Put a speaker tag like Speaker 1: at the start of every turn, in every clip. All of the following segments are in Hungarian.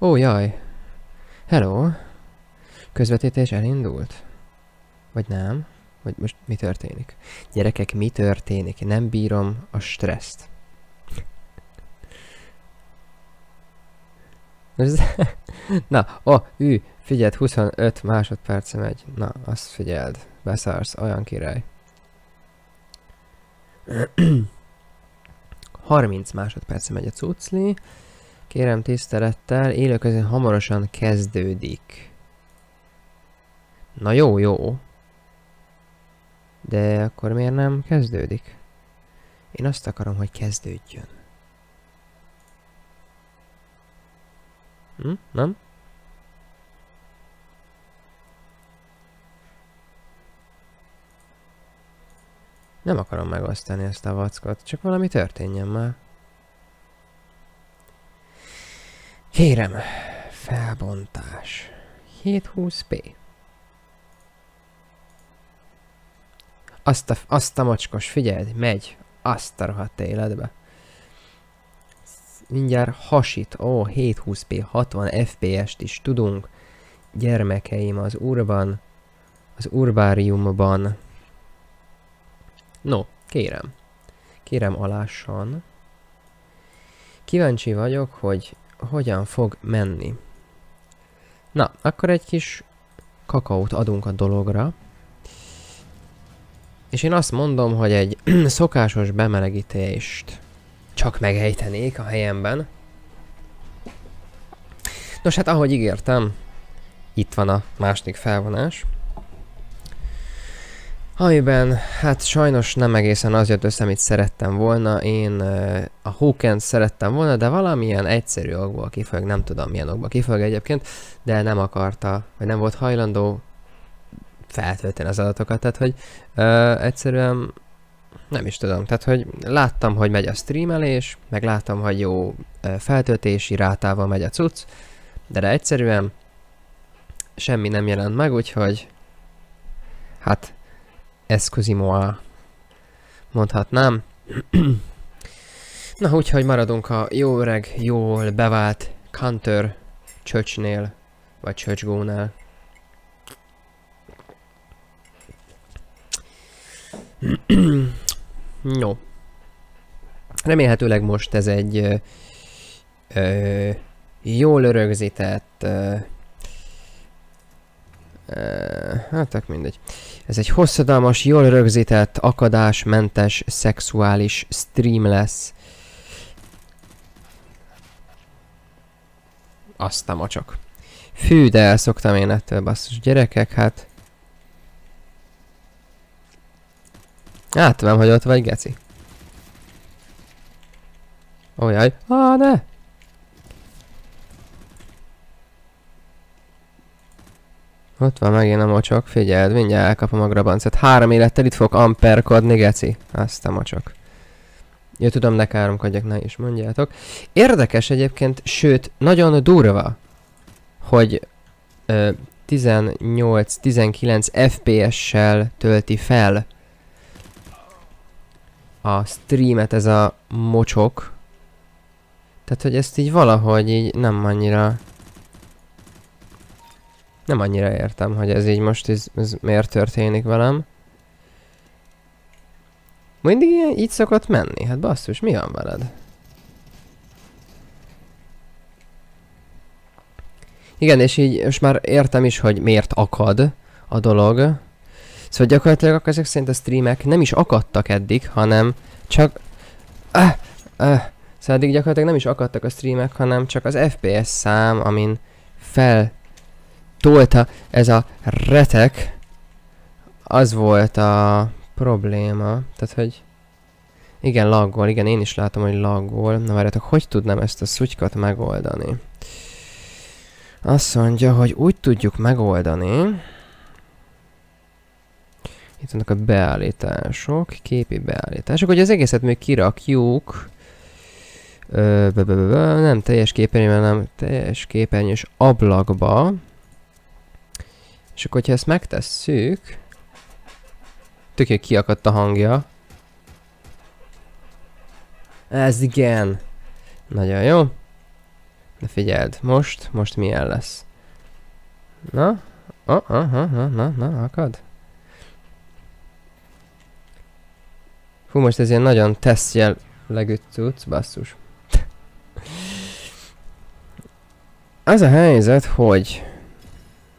Speaker 1: Ó, jaj. Hello. Közvetítés elindult? Vagy nem? Vagy most mi történik? Gyerekek, mi történik? Nem bírom a stresszt. Na, ó, oh, ű, figyeld, 25 másodperce megy. Na, azt figyeld, beszarsz, olyan király. 30 másodperce megy a cucli. Kérem tisztelettel, élőközön hamarosan kezdődik. Na jó, jó. De akkor miért nem kezdődik? Én azt akarom, hogy kezdődjön. Hm? Nem? Nem akarom megosztani ezt a vackot, csak valami történjen már. Kérem, felbontás. 720p. Azt a, azt a mocskos, figyeld, megy. Azt a rohadt életbe. Mindjárt hasít. Ó, 720p, 60 fps-t is tudunk. Gyermekeim az urban, az urbáriumban. No, kérem. Kérem alássan. Kíváncsi vagyok, hogy hogyan fog menni. Na, akkor egy kis kakaót adunk a dologra. És én azt mondom, hogy egy szokásos bemelegítést csak megejtenék a helyemben. Nos hát ahogy ígértem, itt van a második felvonás. Amiben, hát sajnos nem egészen az jött össze, amit szerettem volna. Én a Hawkins szerettem volna, de valamilyen egyszerű okból kifolyólag, nem tudom milyen okból kifolyólag egyébként, de nem akarta, vagy nem volt hajlandó feltölteni az adatokat, tehát hogy uh, egyszerűen nem is tudom, tehát hogy láttam, hogy megy a streamelés, meg láttam, hogy jó feltöltési rátával megy a cucc, de, de egyszerűen semmi nem jelent meg, úgyhogy hát excusez-moi mondhatnám. Na, úgyhogy maradunk a jó öreg, jól bevált Counter csöcsnél, vagy csöcsgónál. no. Remélhetőleg most ez egy ö, ö, jól rögzített ö, ö, hát tök mindegy. Ez egy hosszadalmas, jól rögzített, akadásmentes, szexuális stream lesz. Azt a macsak. Fű, de elszoktam én ettől, basszus gyerekek, hát... Átvem, hogy ott vagy, geci. Ojaj. Á, ne! Ott van megint a mocsok, figyeld, mindjárt elkapom a grabancet. Három élettel itt fog amperkodni, geci. Azt a mocsok. Jó, tudom, ne káromkodjak, ne is mondjátok. Érdekes egyébként, sőt, nagyon durva, hogy 18-19 FPS-sel tölti fel a streamet ez a mocsok. Tehát, hogy ezt így valahogy így nem annyira... Nem annyira értem, hogy ez így most ez, ez miért történik velem. Mindig ilyen, így szokott menni? Hát basszus, mi van veled? Igen, és így most már értem is, hogy miért akad a dolog. Szóval gyakorlatilag akkor ezek szerint a streamek nem is akadtak eddig, hanem csak... Ah, ah. Szóval eddig gyakorlatilag nem is akadtak a streamek, hanem csak az FPS szám, amin fel tolta ez a retek, az volt a probléma. Tehát, hogy igen, laggol, igen, én is látom, hogy laggol. Na várjátok, hogy tudnám ezt a szutykat megoldani? Azt mondja, hogy úgy tudjuk megoldani. Itt vannak a beállítások, képi beállítások, hogy az egészet még kirakjuk. Ö, be, be, be, nem teljes képernyőben, nem teljes képernyős ablakba. És akkor, hogyha ezt megtesszük... Tök kiakadt a hangja. Ez igen. Nagyon jó. De figyeld, most, most milyen lesz. Na? Oh, oh, oh, na, na, na, akad? Fú, most ez ilyen nagyon teszt jellegű cucc, basszus. Az a helyzet, hogy...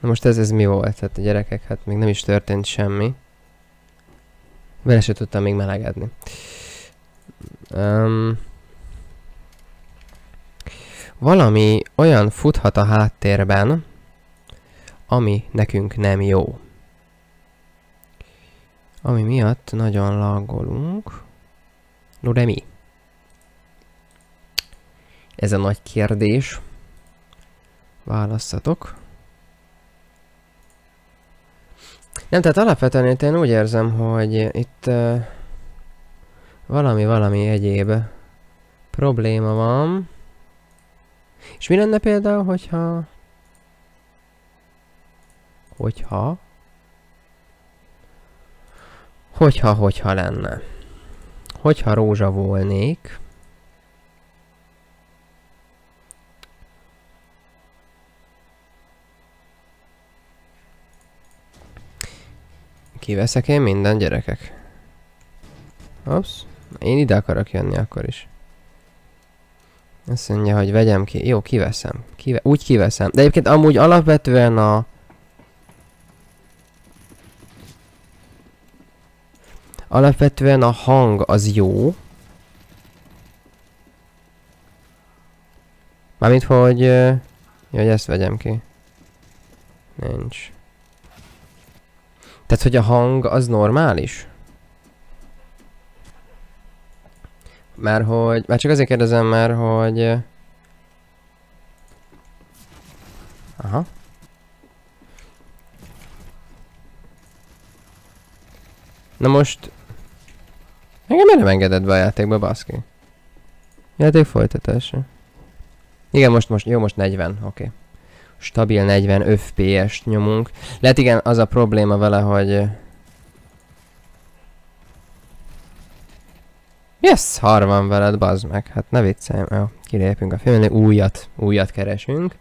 Speaker 1: Most ez, ez mi volt? Tehát a gyerekek, hát még nem is történt semmi. Vele se tudtam még melegedni. Um, valami olyan futhat a háttérben, ami nekünk nem jó. Ami miatt nagyon laggolunk. No de mi? Ez a nagy kérdés. Választatok. Nem, tehát alapvetően én úgy érzem, hogy itt uh, valami, valami egyéb probléma van. És mi lenne például, hogyha... Hogyha... Hogyha, hogyha lenne. Hogyha rózsa volnék. Kiveszek én minden gyerekek? Ops. Én ide akarok jönni akkor is. Azt mondja, hogy vegyem ki. Jó, kiveszem. Kive úgy kiveszem. De egyébként amúgy alapvetően a... Alapvetően a hang az jó. Mármint, hogy... Jó, hogy ezt vegyem ki. Nincs. Tehát, hogy a hang az normális? Mert hogy... Már csak azért kérdezem már, hogy... Aha. Na most... Engem miért nem engedett be a játékba, baszki? Játék folytatása. Igen, most, most, jó, most 40, oké. Okay. Stabil 40 FPS-t nyomunk. Lehet igen, az a probléma vele, hogy... Yes, har van veled, bazd meg. Hát ne viccelj, jó, kilépünk a filmnél, újat, újat keresünk.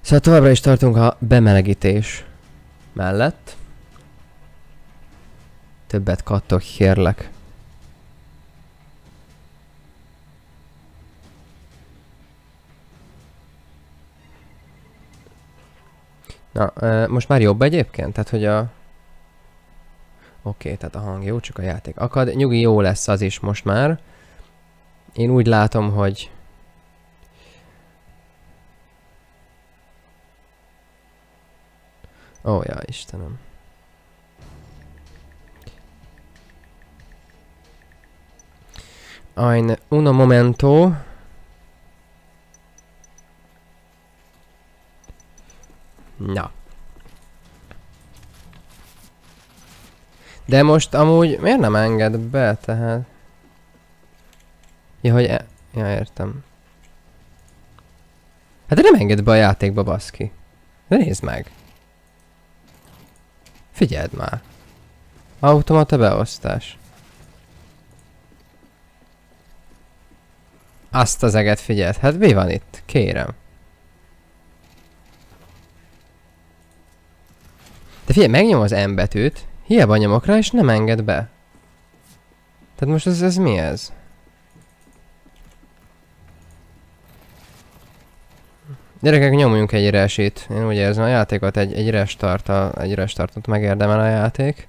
Speaker 1: Szóval továbbra is tartunk a bemelegítés mellett. Többet kattok, kérlek. Na, most már jobb egyébként? Tehát, hogy a... Oké, tehát a hang jó, csak a játék akad. Nyugi, jó lesz az is most már. Én úgy látom, hogy... Ó, oh, ja, Istenem. Ein uno momento. Na. De most amúgy miért nem enged be, tehát? Ja, hogy e ja, értem. Hát de nem enged be a játékba, baszki. De nézd meg. Figyeld már. Automata beosztás. Azt az eget figyeld. Hát mi van itt? Kérem. De figyelj, megnyom az M betűt, hiába nyomok rá, és nem enged be. Tehát most ez, ez mi ez? Gyerekek, nyomjunk egy resit. Én úgy érzem, a játékot egy, egy restart, a, egy restartot megérdemel a játék.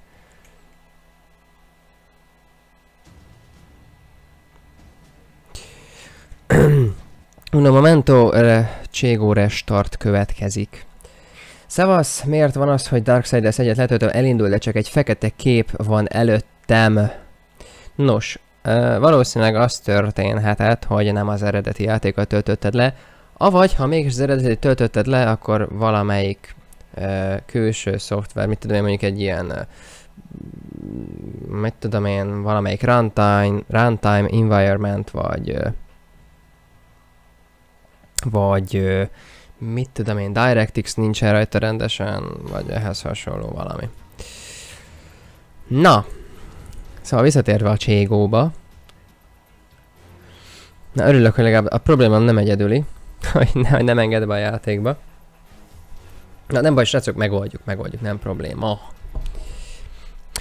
Speaker 1: Un momento, Cségó restart következik. Szevasz, miért van az, hogy Darksiders egyet letöltöm, elindul, de csak egy fekete kép van előttem? Nos, valószínűleg az történhetett, hogy nem az eredeti játékot töltötted le, avagy ha mégis az eredeti töltötted le, akkor valamelyik uh, külső szoftver, mit tudom én, mondjuk egy ilyen uh, mit tudom én, valamelyik runtime, runtime environment, vagy vagy mit tudom én, DirectX nincsen rajta rendesen, vagy ehhez hasonló valami. Na, szóval visszatérve a Cségóba, Na örülök, hogy legalább a probléma nem egyedüli, hogy, ne, hogy nem enged be a játékba. Na nem baj, srácok, megoldjuk, megoldjuk, nem probléma.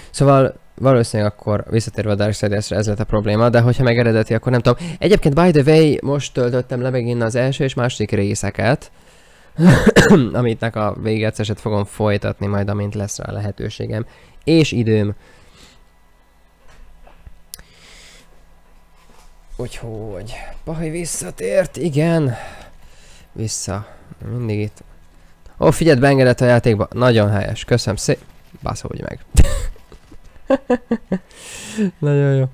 Speaker 1: Szóval valószínűleg akkor visszatérve a Darksiders-re ez lett a probléma, de hogyha meg akkor nem tudom. Egyébként by the way, most töltöttem le megint az első és második részeket, amitnek a végegyszeset fogom folytatni majd, amint lesz rá lehetőségem és időm. Úgyhogy, Pahay visszatért, igen. Vissza. Mindig itt. Ó, figyeld, beengedett a játékba. Nagyon helyes. Köszönöm szép. Baszódj meg. Nagyon jó.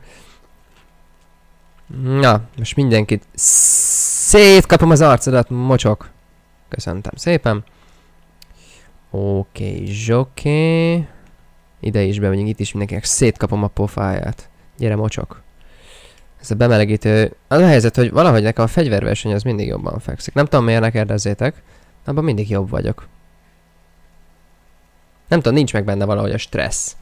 Speaker 1: Na, most mindenkit szétkapom az arcodat, mocsok. Köszöntem szépen. Oké, okay, zsoké. Ide is bemegyünk, itt is mindenkinek szétkapom a pofáját. Gyere, mocsok. Ez a bemelegítő... Az a helyzet, hogy valahogy nekem a fegyververseny az mindig jobban fekszik. Nem tudom miért ne kérdezzétek. Abban mindig jobb vagyok. Nem tudom, nincs meg benne valahogy a stressz.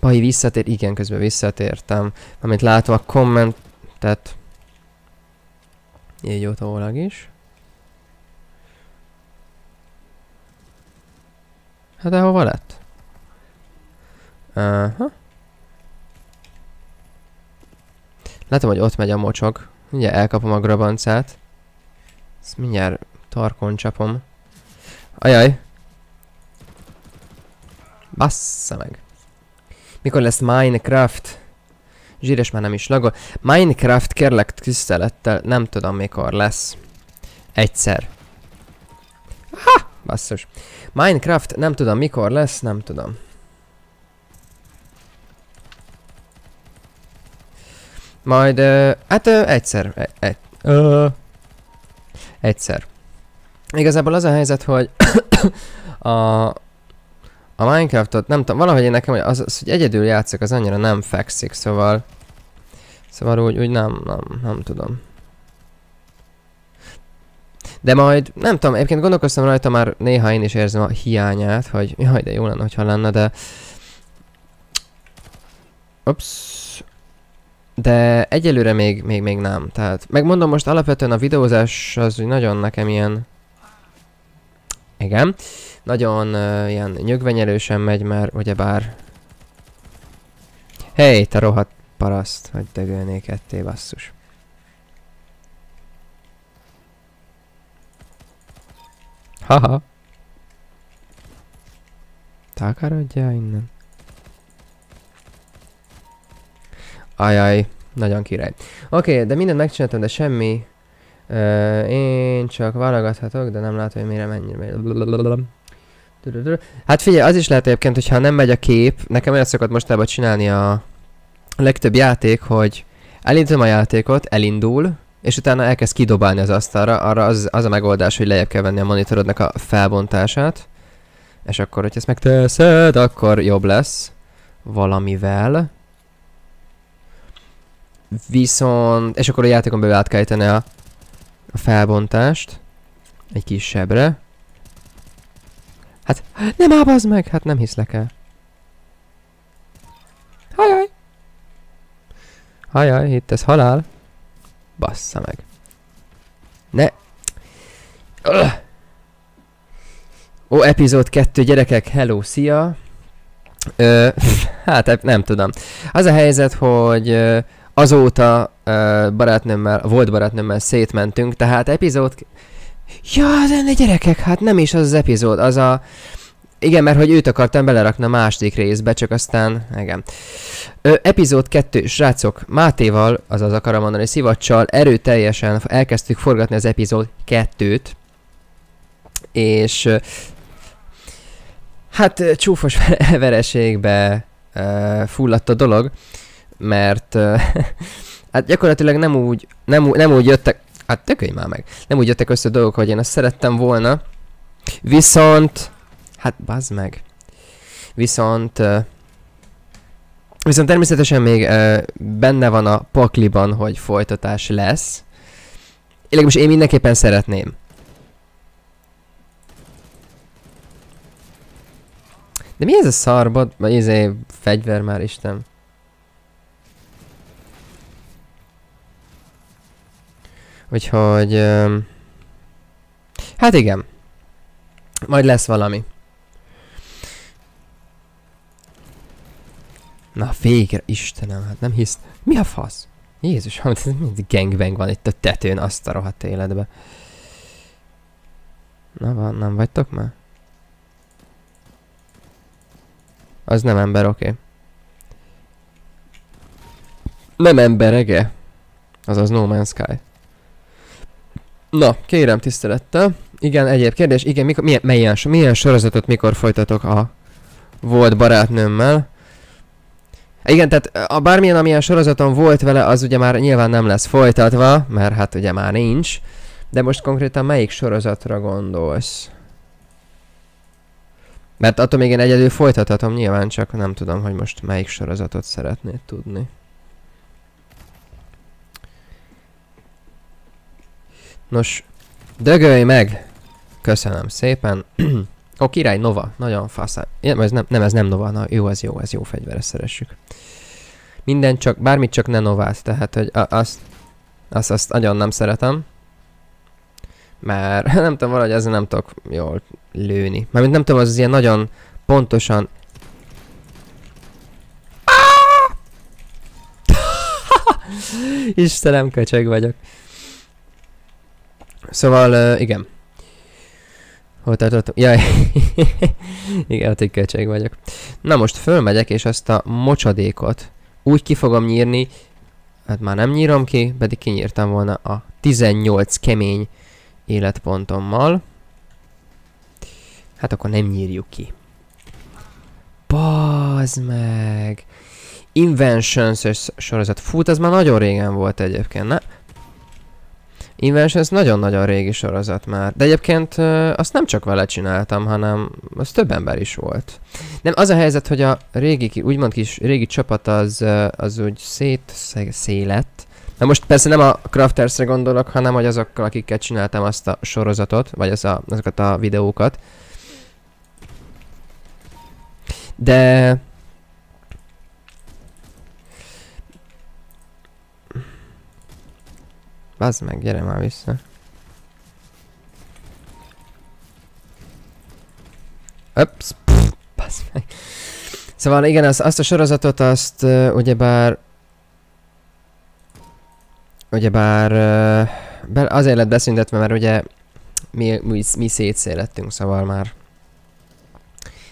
Speaker 1: Pai visszatér, igen, közben visszatértem. Amit látom a kommentet. Így utólag is. Hát de hova lett? Aha. Látom, hogy ott megy a mocsok. Mindjárt elkapom a grabancát. Ezt mindjárt tarkon csapom. Ajaj. Bassza meg. Mikor lesz Minecraft? Zsíres már nem is lagol. Minecraft kérlek tisztelettel, nem tudom mikor lesz. Egyszer. Ha! Basszus. Minecraft nem tudom mikor lesz, nem tudom. Majd, uh, hát uh, egyszer. Egy, egy, uh, egyszer. Igazából az a helyzet, hogy a, a Minecraftot, nem tudom, valahogy én nekem, az, az, hogy egyedül játszok, az annyira nem fekszik, szóval... Szóval úgy, úgy nem, nem, nem tudom. De majd, nem tudom, egyébként gondolkoztam rajta már néha én is érzem a hiányát, hogy jaj, de jó lenne, hogyha lenne, de... Ups. De egyelőre még, még, még nem. Tehát, megmondom most alapvetően a videózás az nagyon nekem ilyen... Igen. Nagyon uh, ilyen nyögvenyelősen megy, mert ugyebár... Hey, te rohadt paraszt, hogy dögölnék etté, basszus. Haha. Takarodjál innen. Ajaj, nagyon király. Oké, okay, de mindent megcsináltam, de semmi. Uh, én csak válogathatok, de nem látom, hogy mire mennyire. Hát figyelj, az is lehet egyébként, hogyha nem megy a kép, nekem olyan szokott mostában csinálni a legtöbb játék, hogy elindítom a játékot, elindul, és utána elkezd kidobálni az asztalra, arra az, az a megoldás, hogy lejjebb kell venni a monitorodnak a felbontását, és akkor, hogy ezt megteszed, akkor jobb lesz valamivel. Viszont, és akkor a játékon belül át a, a felbontást egy kisebbre. Hát, nem ábazd meg! Hát nem hiszlek el. Hajaj! Hajaj, itt ez halál. Bassza meg. Ne! Ugh. Ó, epizód 2, gyerekek, hello, szia! Ö, hát nem tudom. Az a helyzet, hogy azóta barátnőmmel, volt barátnőmmel szétmentünk, tehát epizód... Ja, de gyerekek, hát nem is az az epizód, az a... Igen, mert hogy őt akartam belerakni a második részbe, csak aztán, igen. Ö, epizód 2, srácok, Mátéval, azaz akarom mondani, Szivacsal erőteljesen elkezdtük forgatni az epizód 2-t, és hát csúfos vereségbe uh, fulladt a dolog, mert uh, hát gyakorlatilag nem úgy, nem, nem úgy jöttek, hát tökölj már meg, nem úgy jöttek össze a dolgok, hogy én azt szerettem volna, viszont Hát bazd meg. Viszont... Viszont természetesen még benne van a pakliban, hogy folytatás lesz. Most én mindenképpen szeretném. De mi ez a szarbad? Vagy ez egy fegyver már, Isten? Úgyhogy... öm, Hát igen. Majd lesz valami. Na végre, Istenem, hát nem hisz... Mi a fasz? Jézus, hát mind gangbang van itt a tetőn, azt a rohadt életbe. Na van, nem vagytok már? Az nem ember, oké. Okay. Nem emberege. Azaz No Man's Sky. Na, kérem tisztelettel. Igen, egyéb kérdés. Igen, mikor, milyen, milyen, milyen sorozatot mikor folytatok a volt barátnőmmel? Igen, tehát a bármilyen, amilyen sorozaton volt vele, az ugye már nyilván nem lesz folytatva, mert hát ugye már nincs. De most konkrétan melyik sorozatra gondolsz? Mert attól még én egyedül folytathatom nyilván, csak nem tudom, hogy most melyik sorozatot szeretnéd tudni. Nos, dögölj meg! Köszönöm szépen. Ó, király Nova, nagyon fasz. Ja, ez nem, nem, ez nem Nova, na jó, ez jó, ez jó fegyver, ezt szeressük. Minden csak, bármit csak ne Novát, tehát hogy a, azt, azt, azt nagyon nem szeretem. Mert nem tudom, valahogy ezzel nem tudok jól lőni. Mármint nem tudom, az, az ilyen nagyon pontosan... Istenem, köcsög vagyok. Szóval, uh, igen. Hol tartottam? Jaj, igen, ott egy köcsög vagyok. Na most fölmegyek, és azt a mocsadékot úgy ki fogom nyírni, hát már nem nyírom ki, pedig kinyírtam volna a 18 kemény életpontommal. Hát akkor nem nyírjuk ki. Bazd meg! Inventions sorozat. Fut, ez már nagyon régen volt egyébként, ne? Inventions nagyon-nagyon régi sorozat már. De egyébként azt nem csak vele csináltam, hanem az több ember is volt. Nem, az a helyzet, hogy a régi, úgymond kis régi csapat az, az úgy szét, szélett. Na most persze nem a Craftersre gondolok, hanem hogy azokkal, akikkel csináltam azt a sorozatot, vagy az a, azokat a videókat. De Bazd meg, gyere már vissza. Ups, bazd meg. Szóval igen, az, azt a sorozatot azt uh, ugyebár... Ugyebár uh, be, azért lett beszüntetve, mert ugye mi, mi, mi szétszélettünk, szóval már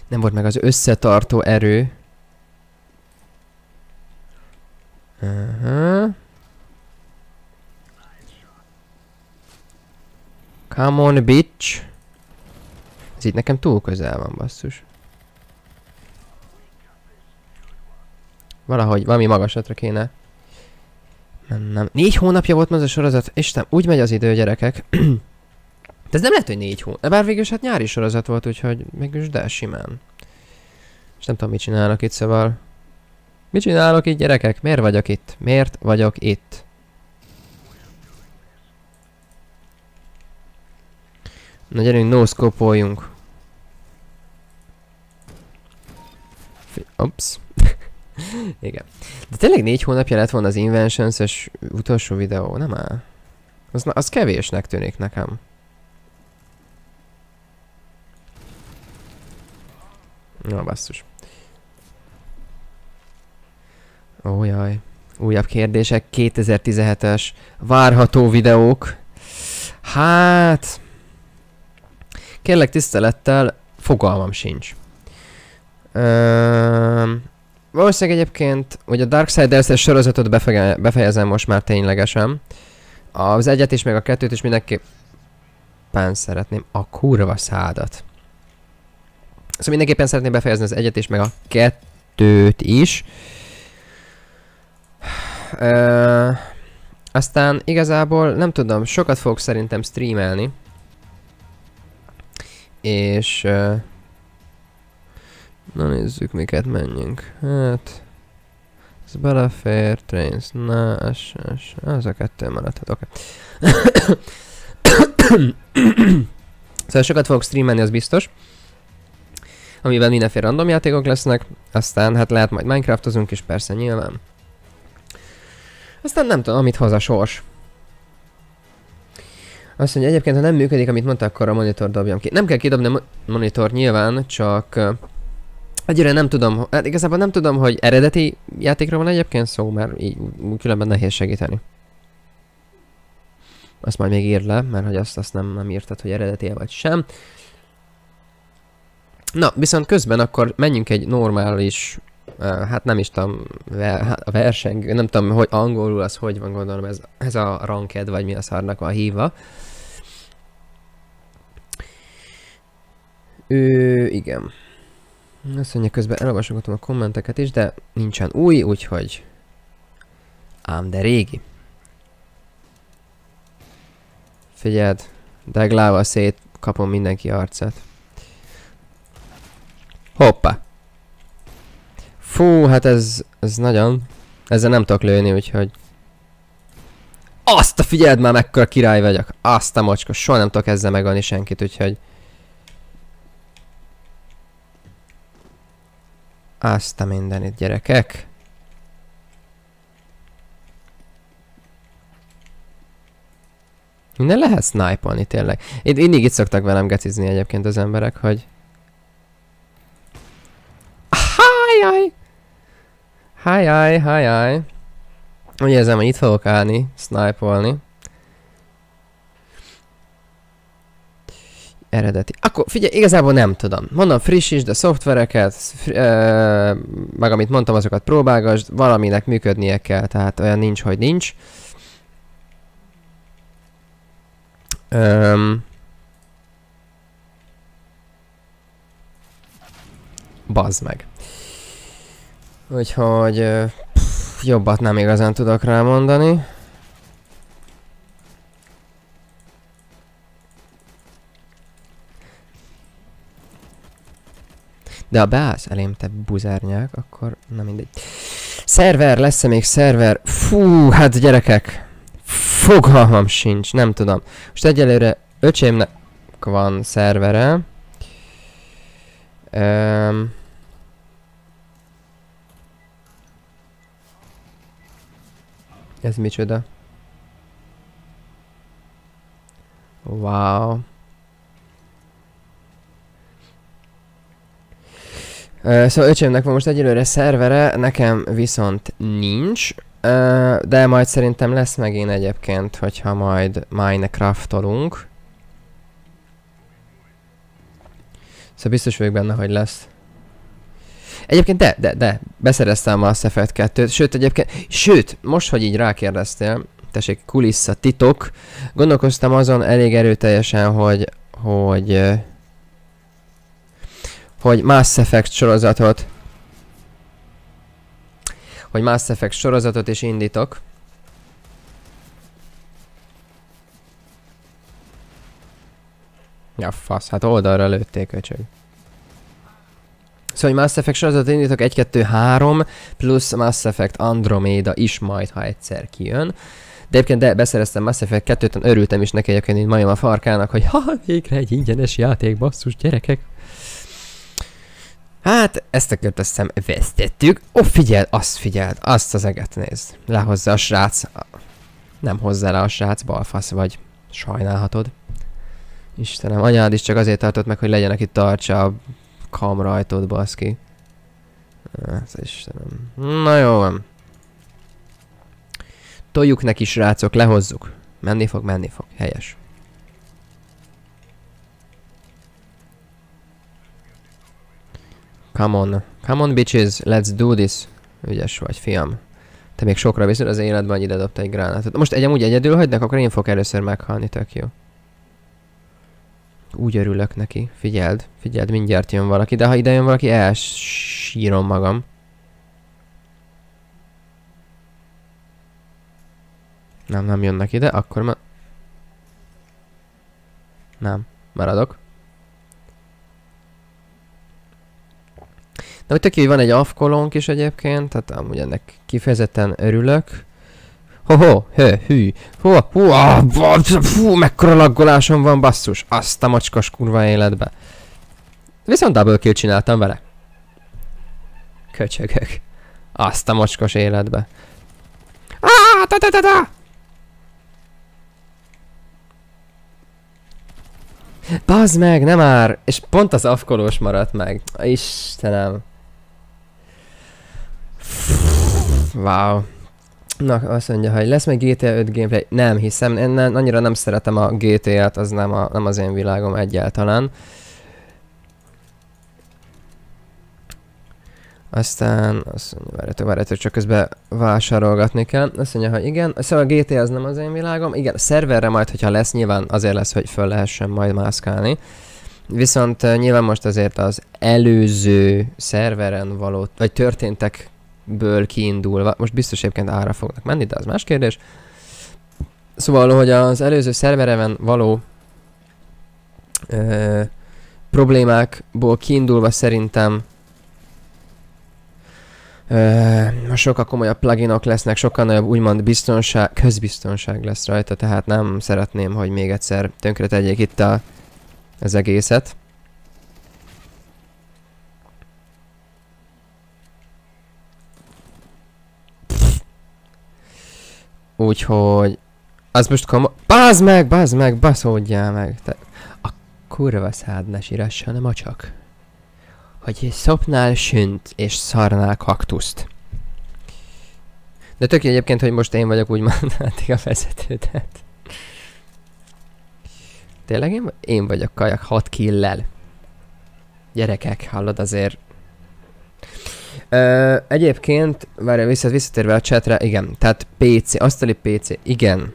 Speaker 1: nem volt meg az összetartó erő. Uh -huh. Come on, bitch! Ez itt nekem túl közel van, basszus. Valahogy, valami magasatra kéne mennem. Négy hónapja volt ez a sorozat. Isten, úgy megy az idő, gyerekek. De ez nem lehet, hogy négy hónap. Bár végül hát nyári sorozat volt, úgyhogy mégis de simán. És nem tudom, mit csinálok itt, szóval... Mit csinálok itt, gyerekek? Miért vagyok itt? Miért vagyok itt? Na gyerünk, no scope Ops. Igen. De tényleg négy hónapja lett volna az Inventions-es utolsó videó, nem áll? Az, az kevésnek tűnik nekem. Na, basszus. Ó, jaj. Újabb kérdések, 2017-es várható videók. Hát... Kérlek tisztelettel, fogalmam sincs. Ö, valószínűleg egyébként, hogy a Darksiders-es sorozatot befeje, befejezem most már ténylegesen. Az egyet is, meg a kettőt is mindenképpen szeretném. A kurva szádat. Szóval mindenképpen szeretném befejezni az egyet is, meg a kettőt is. Ö, aztán igazából nem tudom, sokat fogok szerintem streamelni. És... Uh, na nézzük, miket menjünk. Hát... Ez belefér, trains, na, ez, ez, ez a kettő maradhat, oké. Okay. szóval sokat fogok streamelni, az biztos. Amiben mindenféle random játékok lesznek, aztán hát lehet majd Minecraftozunk is persze nyilván. Aztán nem tudom, amit hoz a sors. Azt mondja, egyébként, ha nem működik, amit mondta, akkor a monitor dobjam ki. Nem kell kidobni a mo- monitor nyilván, csak... Egyre nem tudom, hát igazából nem tudom, hogy eredeti játékról van egyébként szó, mert így különben nehéz segíteni. Azt majd még írd le, mert hogy azt, azt nem, nem írtad, hogy eredeti vagy sem. Na, viszont közben akkor menjünk egy normális, hát nem is tudom, hát a verseng, nem tudom, hogy angolul az hogy van, gondolom ez, ez a ranked, vagy mi a szarnak van hívva. Ő, igen. Azt mondja, közben elolvasogatom a kommenteket is, de nincsen új, úgyhogy... Ám de régi. Figyeld, deglával szét kapom mindenki arcát. Hoppá. Fú, hát ez, ez nagyon... Ezzel nem tudok lőni, úgyhogy... Azt a figyeld már mekkora király vagyok. Azt a mocskos, soha nem tudok ezzel megölni senkit, úgyhogy... Azt a mindenit, gyerekek. Minden lehet snipe tényleg. Én mindig itt szoktak velem gecizni egyébként az emberek, hogy... Hájjaj! Hájjaj, hájjaj. Úgy érzem, hogy itt fogok állni, snipe-olni. Eredeti. Akkor figyelj, igazából nem tudom. Mondom, frissítsd a szoftvereket, fr- ö, meg amit mondtam, azokat próbálgasd, valaminek működnie kell, tehát olyan nincs, hogy nincs. Öm, bazd meg. Úgyhogy pff, jobbat nem igazán tudok rámondani. De ha beállsz elém, te buzárnyák, akkor nem mindegy. Szerver, lesz-e még szerver? Fú, hát gyerekek. Fogalmam sincs, nem tudom. Most egyelőre öcsémnek van szervere. Um, ez micsoda? Wow. Uh, szóval öcsémnek van most egyelőre szervere, nekem viszont nincs. Uh, de majd szerintem lesz megint egyébként, hogyha majd Minecraftolunk. Szóval biztos vagyok benne, hogy lesz. Egyébként de, de, de, beszereztem a Mass 2 sőt egyébként, sőt, most, hogy így rákérdeztél, tessék, kulissza, titok, gondolkoztam azon elég erőteljesen, hogy, hogy, hogy Mass Effect sorozatot hogy Mass Effect sorozatot is indítok. Ja, fasz, hát oldalra lőtték, öcsög. Szóval, hogy Mass Effect sorozatot indítok 1, 2, 3, plusz Mass Effect Andromeda is majd, ha egyszer kijön. De egyébként de beszereztem Mass Effect 2-t, örültem is neki egyébként, mint majom a farkának, hogy ha, végre egy ingyenes játék, basszus, gyerekek. Hát, ezt a kört azt vesztettük. Ó, oh, figyeld, azt figyeld, azt az eget nézd. Lehozza a srác. Nem hozzá le a srác, balfasz vagy. Sajnálhatod. Istenem, anyád is csak azért tartott meg, hogy legyen, aki tartsa a kamrajtót, baszki. Hát, Istenem. Na jó van. Toljuk neki, srácok, lehozzuk. Menni fog, menni fog. Helyes. Come on. Come on, bitches. Let's do this. Ügyes vagy, fiam. Te még sokra viszed az életben, hogy ide dobta egy gránátot. Most egy úgy egyedül hagynak, akkor én fogok először meghalni, tök jó. Úgy örülök neki. Figyeld, figyeld, mindjárt jön valaki, de ha ide jön valaki, elsírom magam. Nem, nem jönnek ide, akkor ma... Nem, maradok. De hogy tök van egy afkolónk is egyébként, tehát amúgy ennek kifejezetten örülök. Ho-ho, hő, hű, hú, hú, ah, fú, mekkora laggolásom van, basszus, azt a mocskos kurva életbe. Viszont double kill csináltam vele. Köcsögök. Azt a mocskos életbe. Ah, ta ta ta ta! Bazd meg, nem már! És pont az afkolós maradt meg. Istenem. Wow. Na, azt mondja, hogy lesz meg GTA 5 gameplay. Nem hiszem, én nem, annyira nem szeretem a GTA-t, az nem, a, nem az én világom egyáltalán. Aztán azt mondja, várjátok, várjátok, csak közben vásárolgatni kell. Azt mondja, hogy igen, szóval a GTA az nem az én világom. Igen, a szerverre majd, hogyha lesz, nyilván azért lesz, hogy föl lehessen majd mászkálni. Viszont nyilván most azért az előző szerveren való, vagy történtekből kiindulva, most biztos egyébként ára fognak menni, de az más kérdés. Szóval, hogy az előző szerveren való uh, problémákból kiindulva szerintem Uh, sokkal komolyabb pluginok lesznek, sokkal nagyobb úgymond biztonság, közbiztonság lesz rajta, tehát nem szeretném, hogy még egyszer tönkre tegyék itt a, az egészet. Úgyhogy... Az most komo... Bázd meg, bázd meg, baszódjál meg! Te... A kurva szád ne sírassa, nem a csak hogy szopnál sünt és szarnál kaktuszt. De tök egyébként, hogy most én vagyok úgymond addig a vezető, tehát... Tényleg én, én vagyok kajak 6 killel. Gyerekek, hallod azért. Ö, egyébként, várja, vissza, visszatérve a chatre, igen, tehát PC, asztali PC, igen.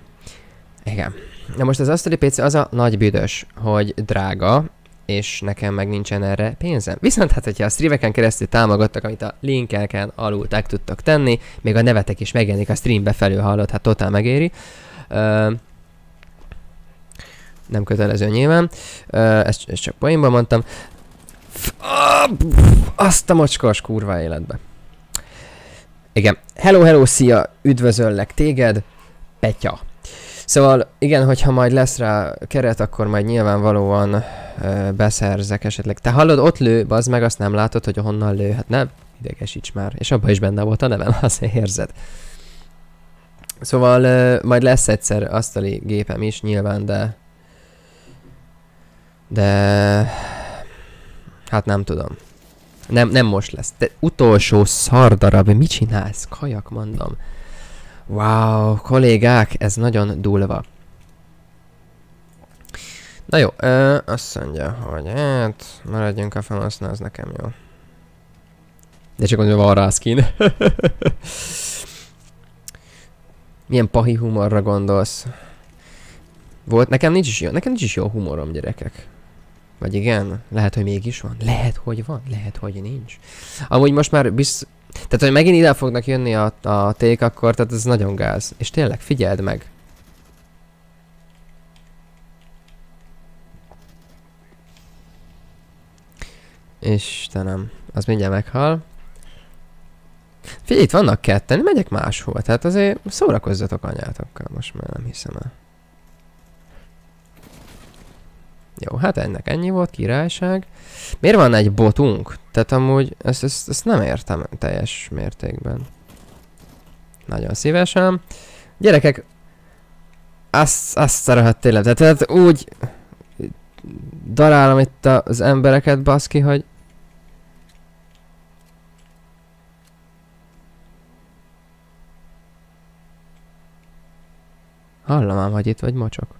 Speaker 1: Igen. Na most az asztali PC az a nagy büdös, hogy drága, és nekem meg nincsen erre pénzem. Viszont hát, hogyha a streameken keresztül támogattak, amit a linkeken alul meg tudtak tenni, még a nevetek is megjelenik a streambe felül hallott, hát totál megéri. Uh, nem kötelező nyilván. Uh, ezt, ezt csak poénban mondtam. Azt a mocskos kurva életbe. Igen. Hello, hello, szia! Üdvözöllek téged, Petya. Szóval igen, hogyha majd lesz rá keret, akkor majd nyilvánvalóan ö, beszerzek esetleg. Te hallod, ott lő, az meg azt nem látod, hogy honnan lő. Hát ne idegesíts már. És abban is benne volt a nevem, azt érzed. Szóval ö, majd lesz egyszer asztali gépem is nyilván, de... De... Hát nem tudom. Nem, nem most lesz. Te utolsó szardarab, mit csinálsz? Kajak, mondom. Wow, kollégák, ez nagyon durva. Na jó, ö, azt mondja, hogy hát maradjunk a felhasznál, az nekem jó. De csak mondja, van rá skin. Milyen pahi humorra gondolsz? Volt, nekem nincs is jó, nekem nincs is jó humorom, gyerekek. Vagy igen? Lehet, hogy mégis van? Lehet, hogy van, lehet, hogy nincs. Amúgy most már bizt... Tehát, hogy megint ide fognak jönni a, a ték, akkor tehát ez nagyon gáz. És tényleg, figyeld meg. Istenem, az mindjárt meghal. Figyelj, itt vannak ketten, megyek máshova, tehát azért szórakozzatok anyátokkal, most már nem hiszem el. Jó, hát ennek ennyi volt, királyság. Miért van egy botunk? Tehát amúgy ezt, ezt, ezt nem értem teljes mértékben. Nagyon szívesen. Gyerekek, azt, azt szeretett tényleg. Tehát, tehát úgy darálom itt az embereket, baszki, hogy Hallom ám, hogy itt vagy mocsok.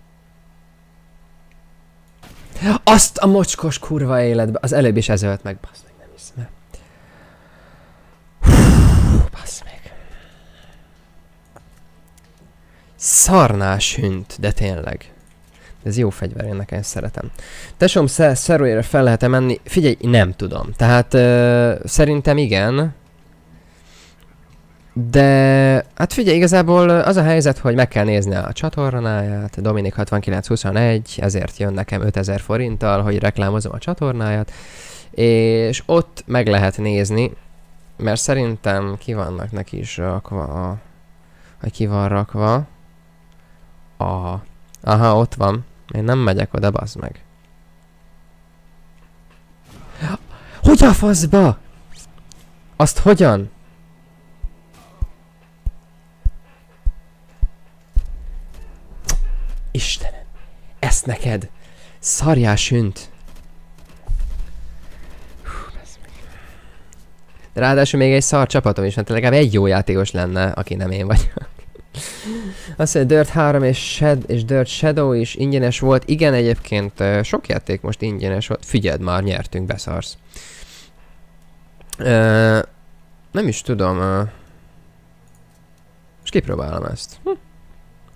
Speaker 1: Azt a mocskos kurva életbe. Az előbb is ez ölt meg. Basz meg, nem hiszem el. Basz meg. Szarnás hűnt, de tényleg. Ez jó fegyver, én nekem szeretem. Tesom, szervére fel lehet -e menni? Figyelj, nem tudom. Tehát ö, szerintem igen. De hát figyelj, igazából az a helyzet, hogy meg kell nézni a csatornáját, Dominik 6921, ezért jön nekem 5000 forinttal, hogy reklámozom a csatornáját, és ott meg lehet nézni, mert szerintem ki vannak neki is rakva a... Hogy ki van rakva. A... Aha, ott van. Én nem megyek oda, bazd meg. Hogy a faszba? Azt hogyan? Istenem, ezt neked. Szarjás sünt. De ráadásul még egy szar csapatom is, mert legalább egy jó játékos lenne, aki nem én vagyok. Azt mondja, Dirt 3 és, Shed és Dirt Shadow is ingyenes volt. Igen, egyébként sok játék most ingyenes volt. Figyeld már, nyertünk, beszarsz. Nem is tudom. Most kipróbálom ezt. Hm.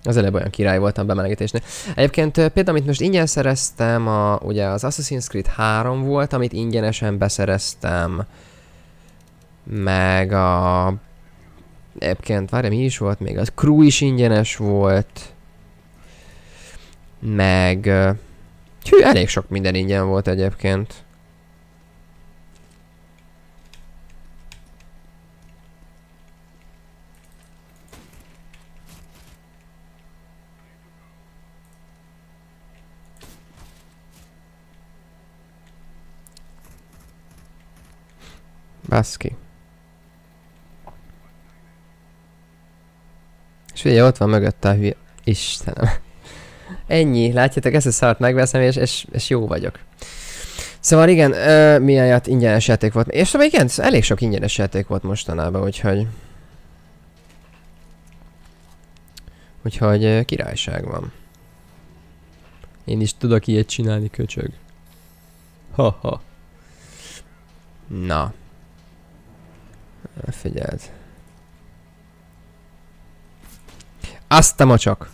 Speaker 1: Az előbb olyan király voltam bemelegítésnél. Egyébként például, amit most ingyen szereztem, a, ugye az Assassin's Creed 3 volt, amit ingyenesen beszereztem. Meg a... Egyébként, várj, mi is volt még? Az Crew is ingyenes volt. Meg... Hű, elég sok minden ingyen volt egyébként. Baszki. És ugye ott van mögötte a hülye... Istenem. Ennyi, látjátok, ezt a szart megveszem, és, és, és jó vagyok. Szóval igen, ö, milyen ját ingyenes játék volt. És szóval igen, elég sok ingyenes játék volt mostanában, úgyhogy... Úgyhogy királyság van. Én is tudok ilyet csinálni, köcsög. Ha-ha. Na. Figyeld. Azt a mocsak!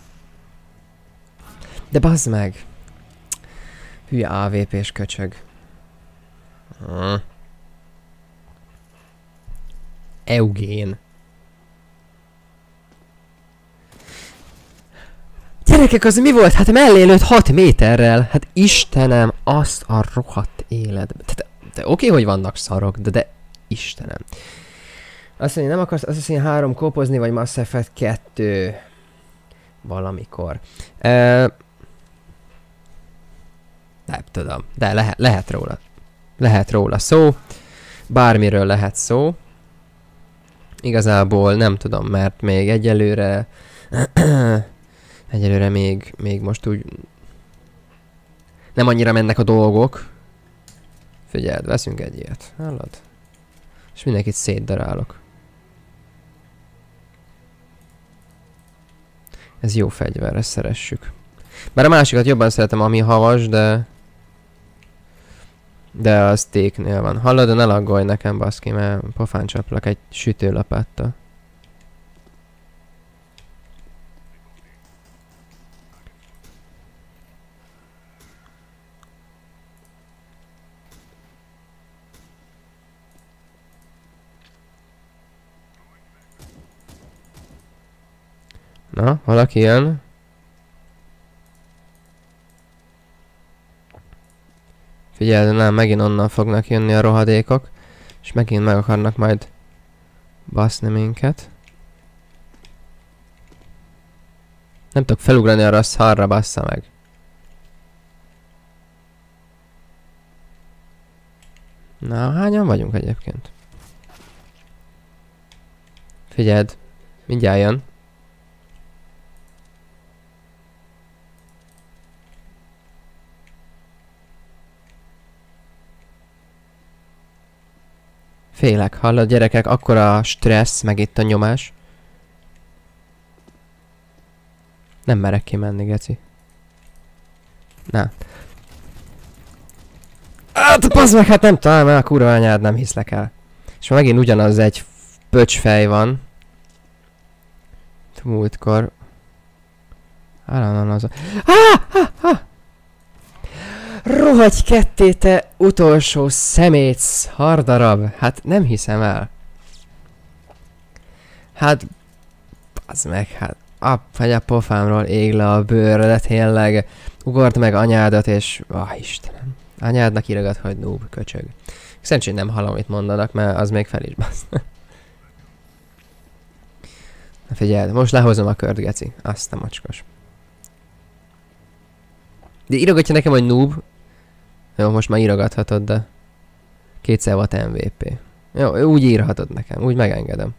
Speaker 1: De bazd meg! Hülye AVP-s köcsög. Hmm. Eugén. Gyerekek, az mi volt? Hát mellé lőtt 6 méterrel. Hát Istenem, azt a rohadt élet. Tehát, de oké, hogy vannak szarok, de, de Istenem. Azt mondja, nem akarsz Assassin 3 kopozni, vagy Mass Effect 2 valamikor. E, nem tudom, de lehet, lehet róla. Lehet róla szó. Bármiről lehet szó. Igazából nem tudom, mert még egyelőre egyelőre még, még most úgy nem annyira mennek a dolgok. Figyeld, veszünk egy ilyet. Hallod? És mindenkit szétdarálok. Ez jó fegyver, ezt szeressük. Bár a másikat jobban szeretem, ami havas, de... De a steaknél van. Hallod, ne laggolj nekem, baszki, mert pofán csaplak egy sütőlapáttal. Na, valaki jön. Figyelj, nem, megint onnan fognak jönni a rohadékok. És megint meg akarnak majd baszni minket. Nem tudok felugrani arra a szarra, bassza meg. Na, hányan vagyunk egyébként? Figyeld, mindjárt jön. Félek, hallod gyerekek, akkor a stressz, meg itt a nyomás. Nem merek kimenni, geci. Na. Hát, bazd meg, hát nem talán, mert a kurva anyád nem hiszlek el. És megint ugyanaz egy pöcsfej van. Múltkor. Állandóan az a... Ah! Ah! Ah! Rohagy ketté, te utolsó szemétsz, hardarab! Hát nem hiszem el. Hát... Az meg, hát... App, vagy a pofámról ég le a bőrödet, tényleg. Ugort meg anyádat, és... Ah, Istenem. Anyádnak írogat, hogy noob, köcsög. Szerencsét nem hallom, amit mondanak, mert az még fel is basz. Na figyelj, most lehozom a kört, geci. Azt a macskos. De írogatja nekem, hogy noob, jó, most már írogathatod, de... Kétszer volt MVP. Jó, úgy írhatod nekem, úgy megengedem.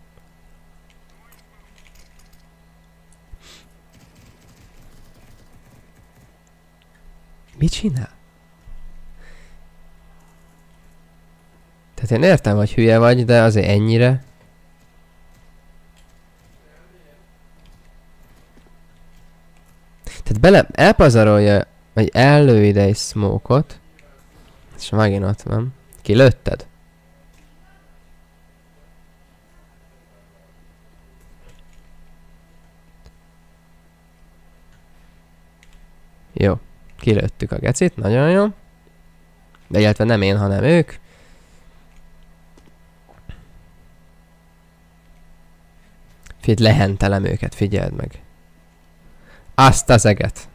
Speaker 1: Mit csinál? Tehát én értem, hogy hülye vagy, de azért ennyire. Tehát bele, elpazarolja, vagy ellő ide egy smoke-ot. És megint ott van. Kilőtted? Jó. Kilőttük a gecit, nagyon jó. De illetve nem én, hanem ők. Figyelj, lehentelem őket, figyeld meg. Azt az eget.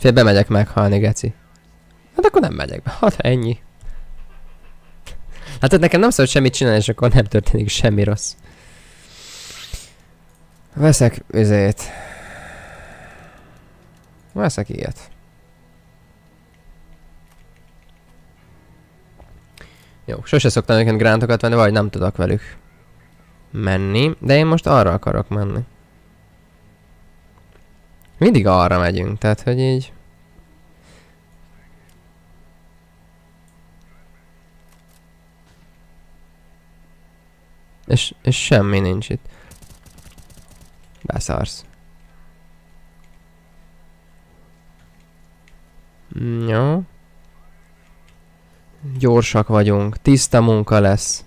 Speaker 1: Fél bemegyek meghalni, geci. Hát akkor nem megyek be. Hát ennyi. Hát nekem nem szabad semmit csinálni, és akkor nem történik semmi rossz. Veszek üzét. Veszek ilyet. Jó, sose szoktam őket grántokat venni, vagy nem tudok velük menni, de én most arra akarok menni. Mindig arra megyünk, tehát hogy így... És, és semmi nincs itt. Beszarsz. Jó. Gyorsak vagyunk, tiszta munka lesz.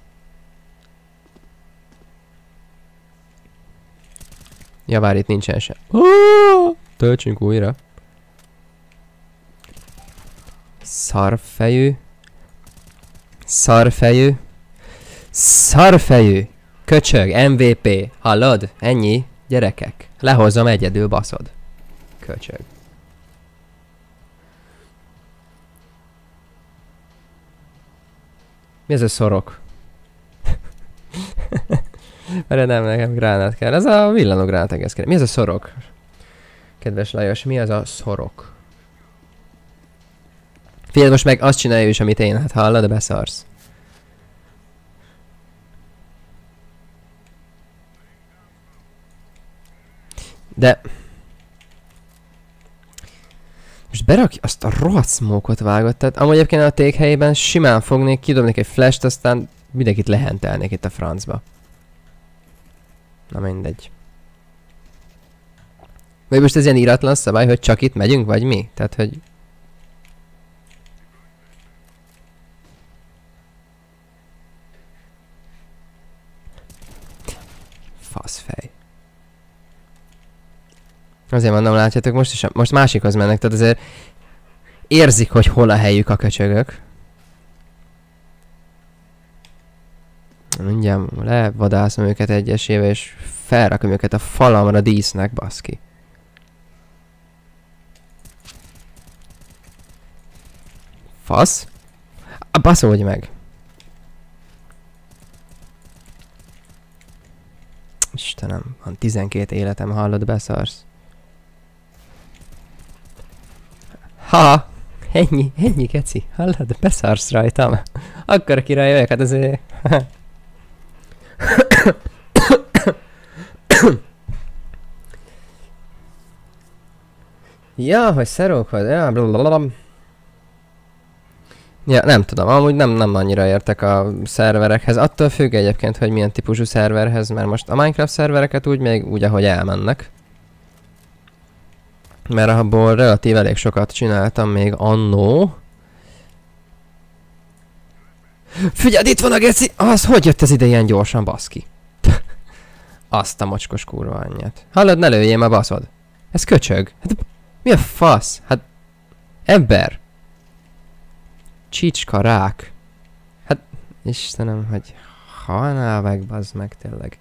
Speaker 1: Ja, várj, itt nincsen sem. Töltsünk újra. Szarfejű. Szarfejű. Szarfejű. Köcsög, MVP. Hallod? Ennyi. Gyerekek. Lehozom egyedül, baszod. Köcsög. Mi ez a szorok? Mert nem, nekem gránát kell. Ez a villanó gránát kell. Mi ez a szorok? Kedves Lajos, mi az a szorok? Figyelj, most meg azt csinálja is, amit én, hát hallod, beszarsz. De... Most berakj azt a rohadt smoke vágott, tehát amúgy egyébként a ték helyében simán fognék, kidobnék egy flash aztán mindenkit lehentelnék itt a francba. Na mindegy. Vagy most ez ilyen íratlan szabály, hogy csak itt megyünk, vagy mi? Tehát, hogy... Faszfej. Azért mondom, látjátok, most is, most másikhoz mennek, tehát azért érzik, hogy hol a helyük a köcsögök. Mindjárt levadászom őket egyesével, és felrakom őket a falamra dísznek, baszki. Fasz? A baszolj meg! Istenem, van 12 életem, hallod, beszarsz. Ha! Ennyi, ennyi, keci. Hallod, beszarsz rajtam. Akkor királyok, hát azért... ja, hogy szerok vagy, ja, blablabla. Ja, nem tudom, amúgy nem, nem annyira értek a szerverekhez. Attól függ egyébként, hogy milyen típusú szerverhez, mert most a Minecraft szervereket úgy még úgy, ahogy elmennek. Mert abból relatív elég sokat csináltam még annó. Figyeld, itt van a geci! Az, hogy jött ez ide ilyen gyorsan, baszki? Azt a mocskos kurva anyját. Hallod, ne lőjél, ma baszod. Ez köcsög. Hát, mi a fasz? Hát, ember. Csicska, rák. Hát, Istenem, hogy halnál meg, bazd meg, tényleg.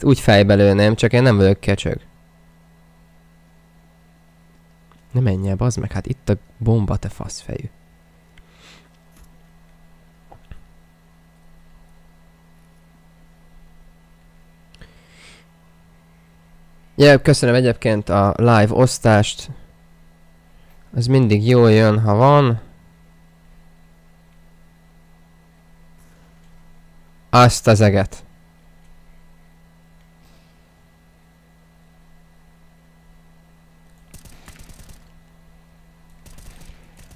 Speaker 1: Úgy fejbe lőném, csak én nem vagyok kecsög. Ne menj el, bazd meg, hát itt a bomba, te faszfejű. Ja, köszönöm egyébként a live osztást. Ez mindig jól jön, ha van. Azt az eget.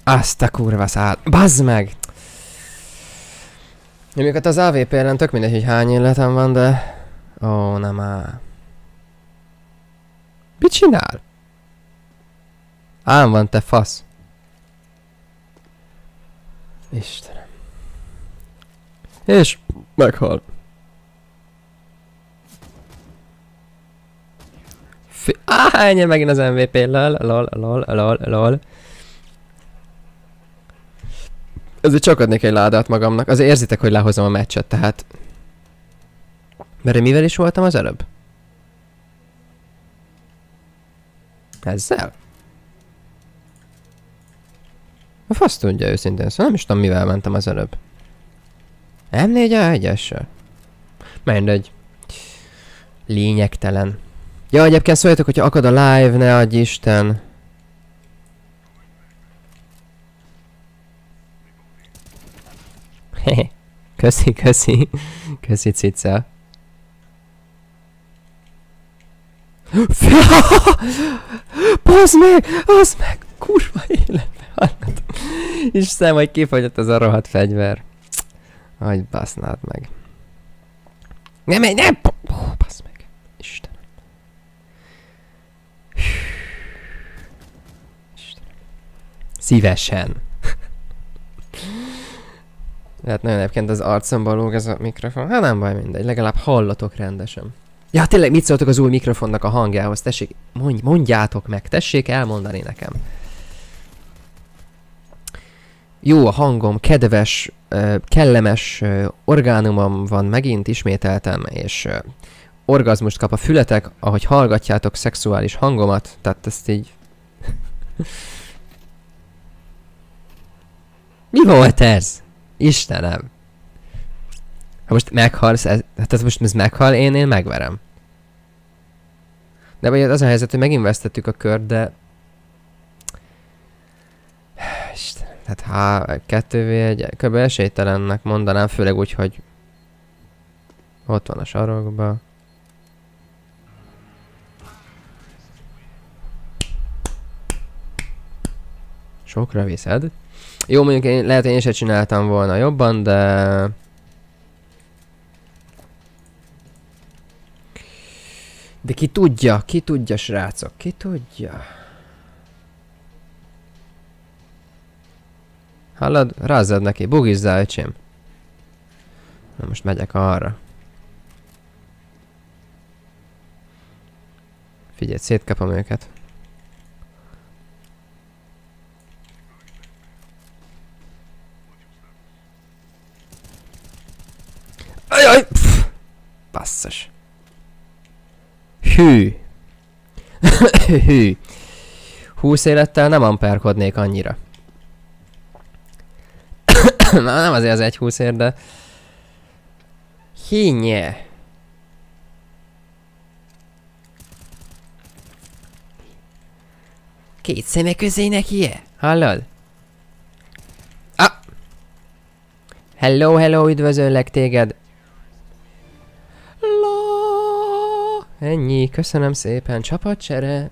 Speaker 1: Azt a kurva száll. Bazd meg! Amiket hát az AVP ellen tök mindegy, hogy hány életem van, de... Ó, nem á. Mit csinál? Ám van, te fasz. Istenem. És meghal. Á, ennyi megint az MVP, lol, lol, lol, lol, lol. Azért csak adnék egy ládát magamnak. Azért érzitek, hogy lehozom a meccset, tehát... Mert én mivel is voltam az előbb? Ezzel? A fasz tudja őszintén, szóval nem is tudom mivel mentem az előbb. M4 a 1 Mindegy. Lényegtelen. Ja, egyébként szóljatok, hogyha akad a live, ne adj Isten. köszi, köszi. Köszi, cica. Bazd meg! Bazd meg! Kurva életbe hallgatom. Isten, hogy kifogyott az a rohadt fegyver. Hogy basznád meg. Nem, nem, nem! Ó, basz meg. Istenem. Istenem. Szívesen. Hát nagyon egyébként az arcomba lóg ez a mikrofon. Hát nem baj, mindegy. Legalább hallatok rendesen. Ja, tényleg mit szóltok az új mikrofonnak a hangjához? Tessék, mondj, mondjátok meg, tessék elmondani nekem. Jó a hangom, kedves, kellemes orgánumom van megint, ismételtem, és orgazmust kap a fületek, ahogy hallgatjátok szexuális hangomat, tehát ezt így... Mi volt ez? Istenem! Ha most meghalsz, ez, hát ez most ez meghal, én, én megverem. De vagy az a helyzet, hogy megint vesztettük a kört, de... Tehát há, 2 v 1 kb. esélytelennek mondanám, főleg úgy, hogy ott van a sarokba. Sokra viszed. Jó, mondjuk én, lehet én se csináltam volna jobban, de... De ki tudja, ki tudja, srácok, ki tudja. Hallod? Rázzad neki, bugizzál, öcsém. Na most megyek arra. Figyelj, szétkapom őket. Ajaj! Pff, basszus. Hű. Hű. 20 élettel nem amperkodnék annyira. Nem azért az egy 20 ér, de... Hinnye. Két szeme közé neki -e? Hallod? Ah! Hello, hello, üdvözöllek téged. La. Ennyi, köszönöm szépen, csapatcsere.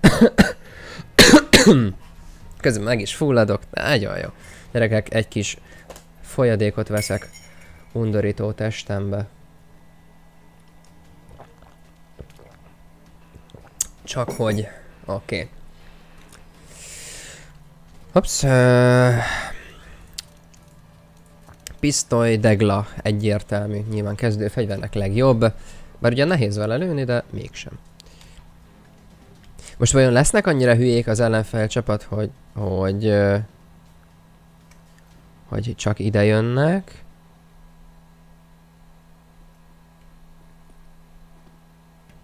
Speaker 1: Közben meg is fulladok, nagyon jó. Gyerekek, egy kis folyadékot veszek undorító testembe. Csak hogy... Oké. Okay. Hops. Pisztoly, degla egyértelmű. Nyilván kezdő fegyvernek legjobb. Bár ugye nehéz vele lőni, de mégsem. Most vajon lesznek annyira hülyék az ellenfel csapat, hogy, hogy, uh, hogy csak ide jönnek?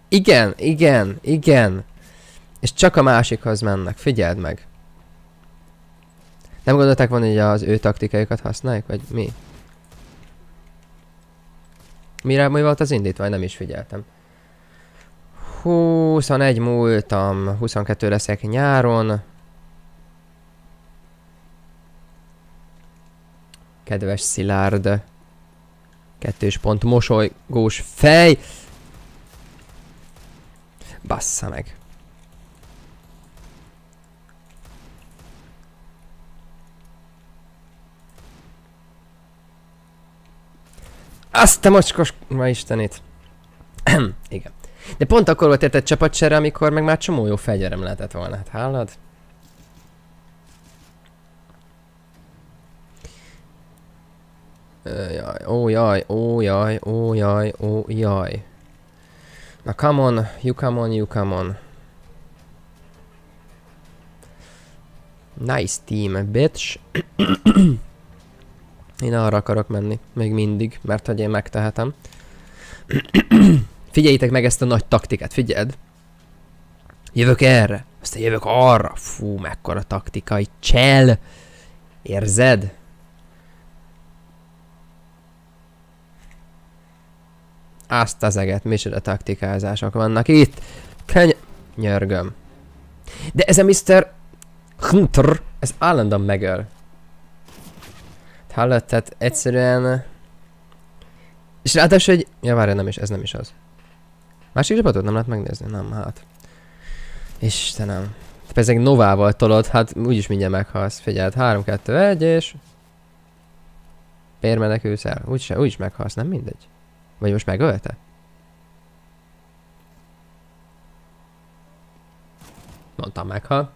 Speaker 1: Igen, igen, igen. És csak a másikhoz mennek, figyeld meg. Nem gondolták volna, hogy az ő taktikájukat használják, vagy mi? Mire mi volt az indítvány? Nem is figyeltem. 21 múltam, 22 leszek nyáron. Kedves Szilárd. Kettős pont mosolygós fej. Bassza meg. Azt a mocskos... Ma istenét. Igen. De pont akkor volt érted csapatcsere, amikor meg már csomó jó fegyverem lehetett volna. Hát hallod? Jaj, ó jaj, ó jaj, ó jaj, ó jaj. Na come on, you come on, you come on. Nice team, bitch. én arra akarok menni, még mindig, mert hogy én megtehetem. Figyeljétek meg ezt a nagy taktikát, figyeld! Jövök erre, aztán jövök arra. Fú, mekkora taktikai csel! Érzed? Azt az eget, micsoda taktikázások vannak itt. Keny... Nyörgöm. De ez a Mr. Hunter, ez állandóan megöl. Hallott, tehát egyszerűen... És ráadásul egy... Ja, várj, nem is, ez nem is az. Másik csapatot nem lehet megnézni? Nem, hát. Istenem. Te ezek Novával tolod, hát úgyis mindjárt meghalsz. Figyeld, 3, 2, 1 és... Pérmenekülsz el. Úgyis, úgyis meghalsz, nem mindegy. Vagy most megölte? Mondtam meghal.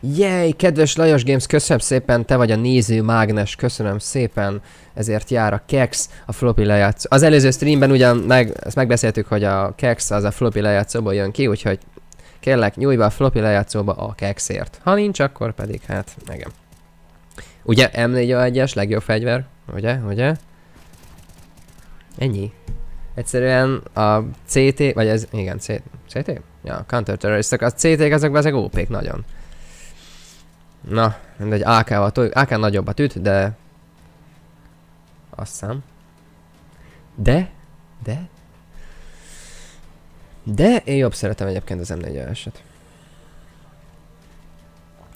Speaker 1: Jej, kedves Lajos Games, köszönöm szépen, te vagy a néző mágnes, köszönöm szépen, ezért jár a Kex, a floppy lejátszó. Az előző streamben ugyan meg, ezt megbeszéltük, hogy a Kex az a floppy lejátszóba jön ki, úgyhogy kérlek, nyújj be a floppy lejátszóba a Kexért. Ha nincs, akkor pedig hát, igen. Ugye M4A1-es legjobb fegyver, ugye, ugye? Ennyi. Egyszerűen a CT, vagy ez, igen, C, CT? Ja, counter terroristok, a CT-k azok ezek OP-k nagyon. Na, mindegy, AK-val, AK nagyobbat üt, de... Azt hiszem. De? De? De én jobb szeretem egyébként az M4-eset.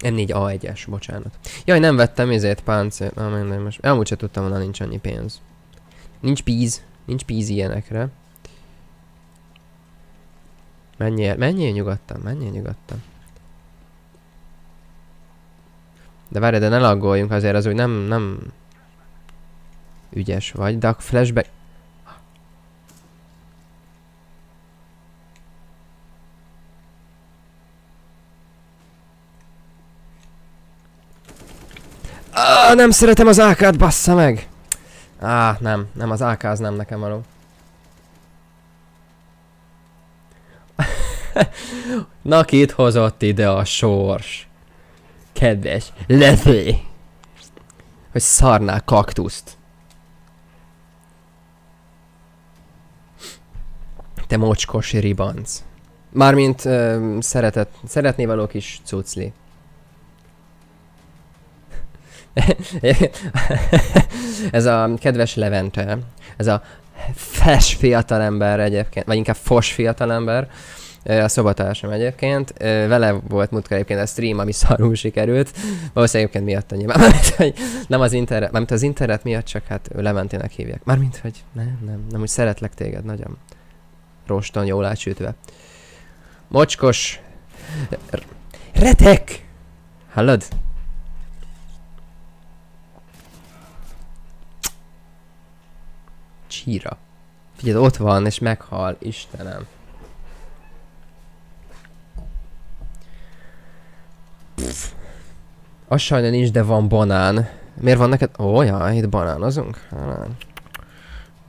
Speaker 1: M4A1-es, bocsánat. Jaj, nem vettem ezért páncél. Na, nem, most. Elmúgy se tudtam volna, nincs annyi pénz. Nincs píz. Nincs píz ilyenekre. Menjél, menjél nyugodtan, menjél nyugodtan. De várj, de ne laggoljunk azért, az úgy nem, nem ügyes vagy, de a flashback... Ah, nem szeretem az AK-t, bassza meg! Á, nem, nem, az AK az nem nekem való. Na, kit hozott ide a sors? Kedves, lefé! Hogy szarnál kaktuszt. Te mocskos ribanc. Mármint uh, szeretet, szeretné való kis cucli. Ez a kedves Levente, ez a fes fiatalember egyébként, vagy inkább fos fiatalember, a szobatársam egyébként. Vele volt múltkor egyébként a stream, ami szarul sikerült. Valószínűleg egyébként miatt nyilván. Mármint, hogy nem az internet, mármint az internet miatt, csak hát Leventének hívják. Mármint, hogy nem, nem, nem, hogy szeretlek téged nagyon. Roston jól átsütve. Mocskos. Retek! Hallod? Csíra. Figyelj, ott van, és meghal, Istenem. Pff. Az sajna nincs, de van banán. Miért van neked? Ó, ja, itt banánozunk?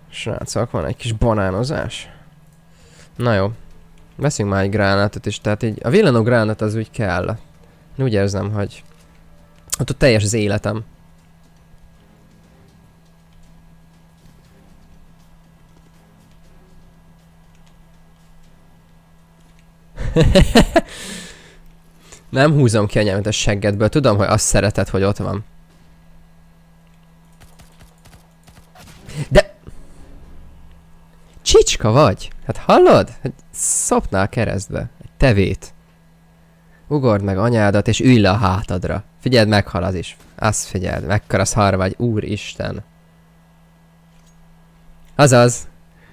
Speaker 1: Srácok, van egy kis banánozás. Na jó. Veszünk már egy gránátot is, tehát így a villanó gránát az úgy kell. Úgy érzem, hogy ott, ott teljes az életem. Nem húzom ki a nyelmet a seggedből, tudom, hogy azt szereted, hogy ott van. De... Csicska vagy? Hát hallod? Hát szopnál keresztbe. Egy tevét. Ugord meg anyádat, és ülj le a hátadra. Figyeld, meghal az is. Azt figyeld, mekkora szar vagy, úristen. Azaz.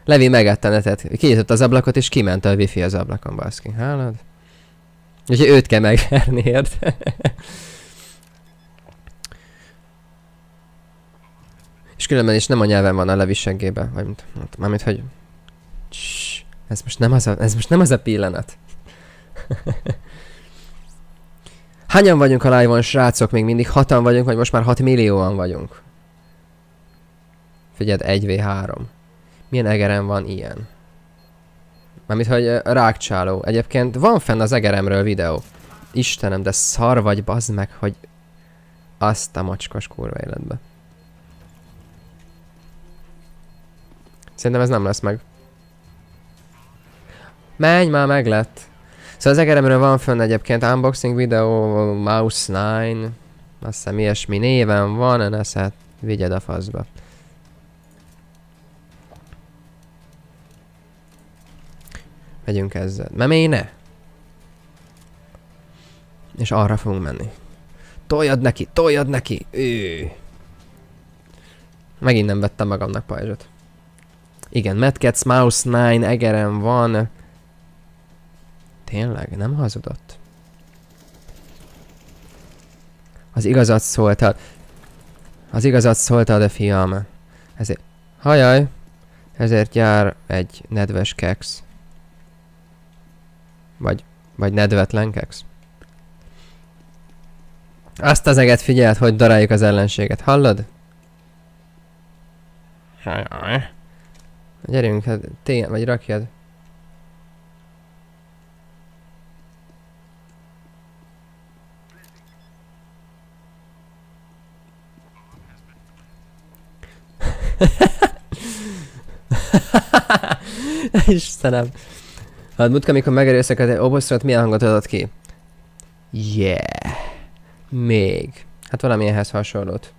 Speaker 1: Levi megette netet. Kinyitott az ablakot, és kiment a wifi az ablakon, baszki. Hallod? Úgyhogy őt kell megverni, ért? És különben is nem a nyelven van a leviseggébe, vagy mint, mármint, hogy... Cs, ez most nem az a, ez most nem az a pillanat. Hányan vagyunk a live-on, srácok? Még mindig hatan vagyunk, vagy most már 6 millióan vagyunk? Figyeld, 1v3. Milyen egeren van ilyen? Mármint, hogy rákcsáló. Egyébként van fenn az egeremről videó. Istenem, de szar vagy, bazd meg, hogy azt a macskos kurva életbe. Szerintem ez nem lesz meg. Menj már, meg lett. Szóval az egeremről van fönn egyébként unboxing videó, Mouse 9, azt hiszem ilyesmi néven van, hát vigyed a faszba. Megyünk ezzel. ne? És arra fogunk menni. Toljad neki, toljad neki! Ő. Megint nem vettem magamnak pajzsot. Igen, Mad Cats Mouse 9 egerem van. Tényleg, nem hazudott. Az igazat szóltad. Az igazat szóltad, a fiam. Ezért... Hajaj! Ezért jár egy nedves keks. Vagy, vagy nedvetlen keks. Azt az eget figyelt, hogy daráljuk az ellenséget. Hallod? Hajaj. Gyerünk, hát tény, vagy rakjad. Istenem. Hát mutka, amikor megerőszakod egy oboszrat, milyen hangot adott ki? Yeah. Még. Hát valamilyenhez hasonlót.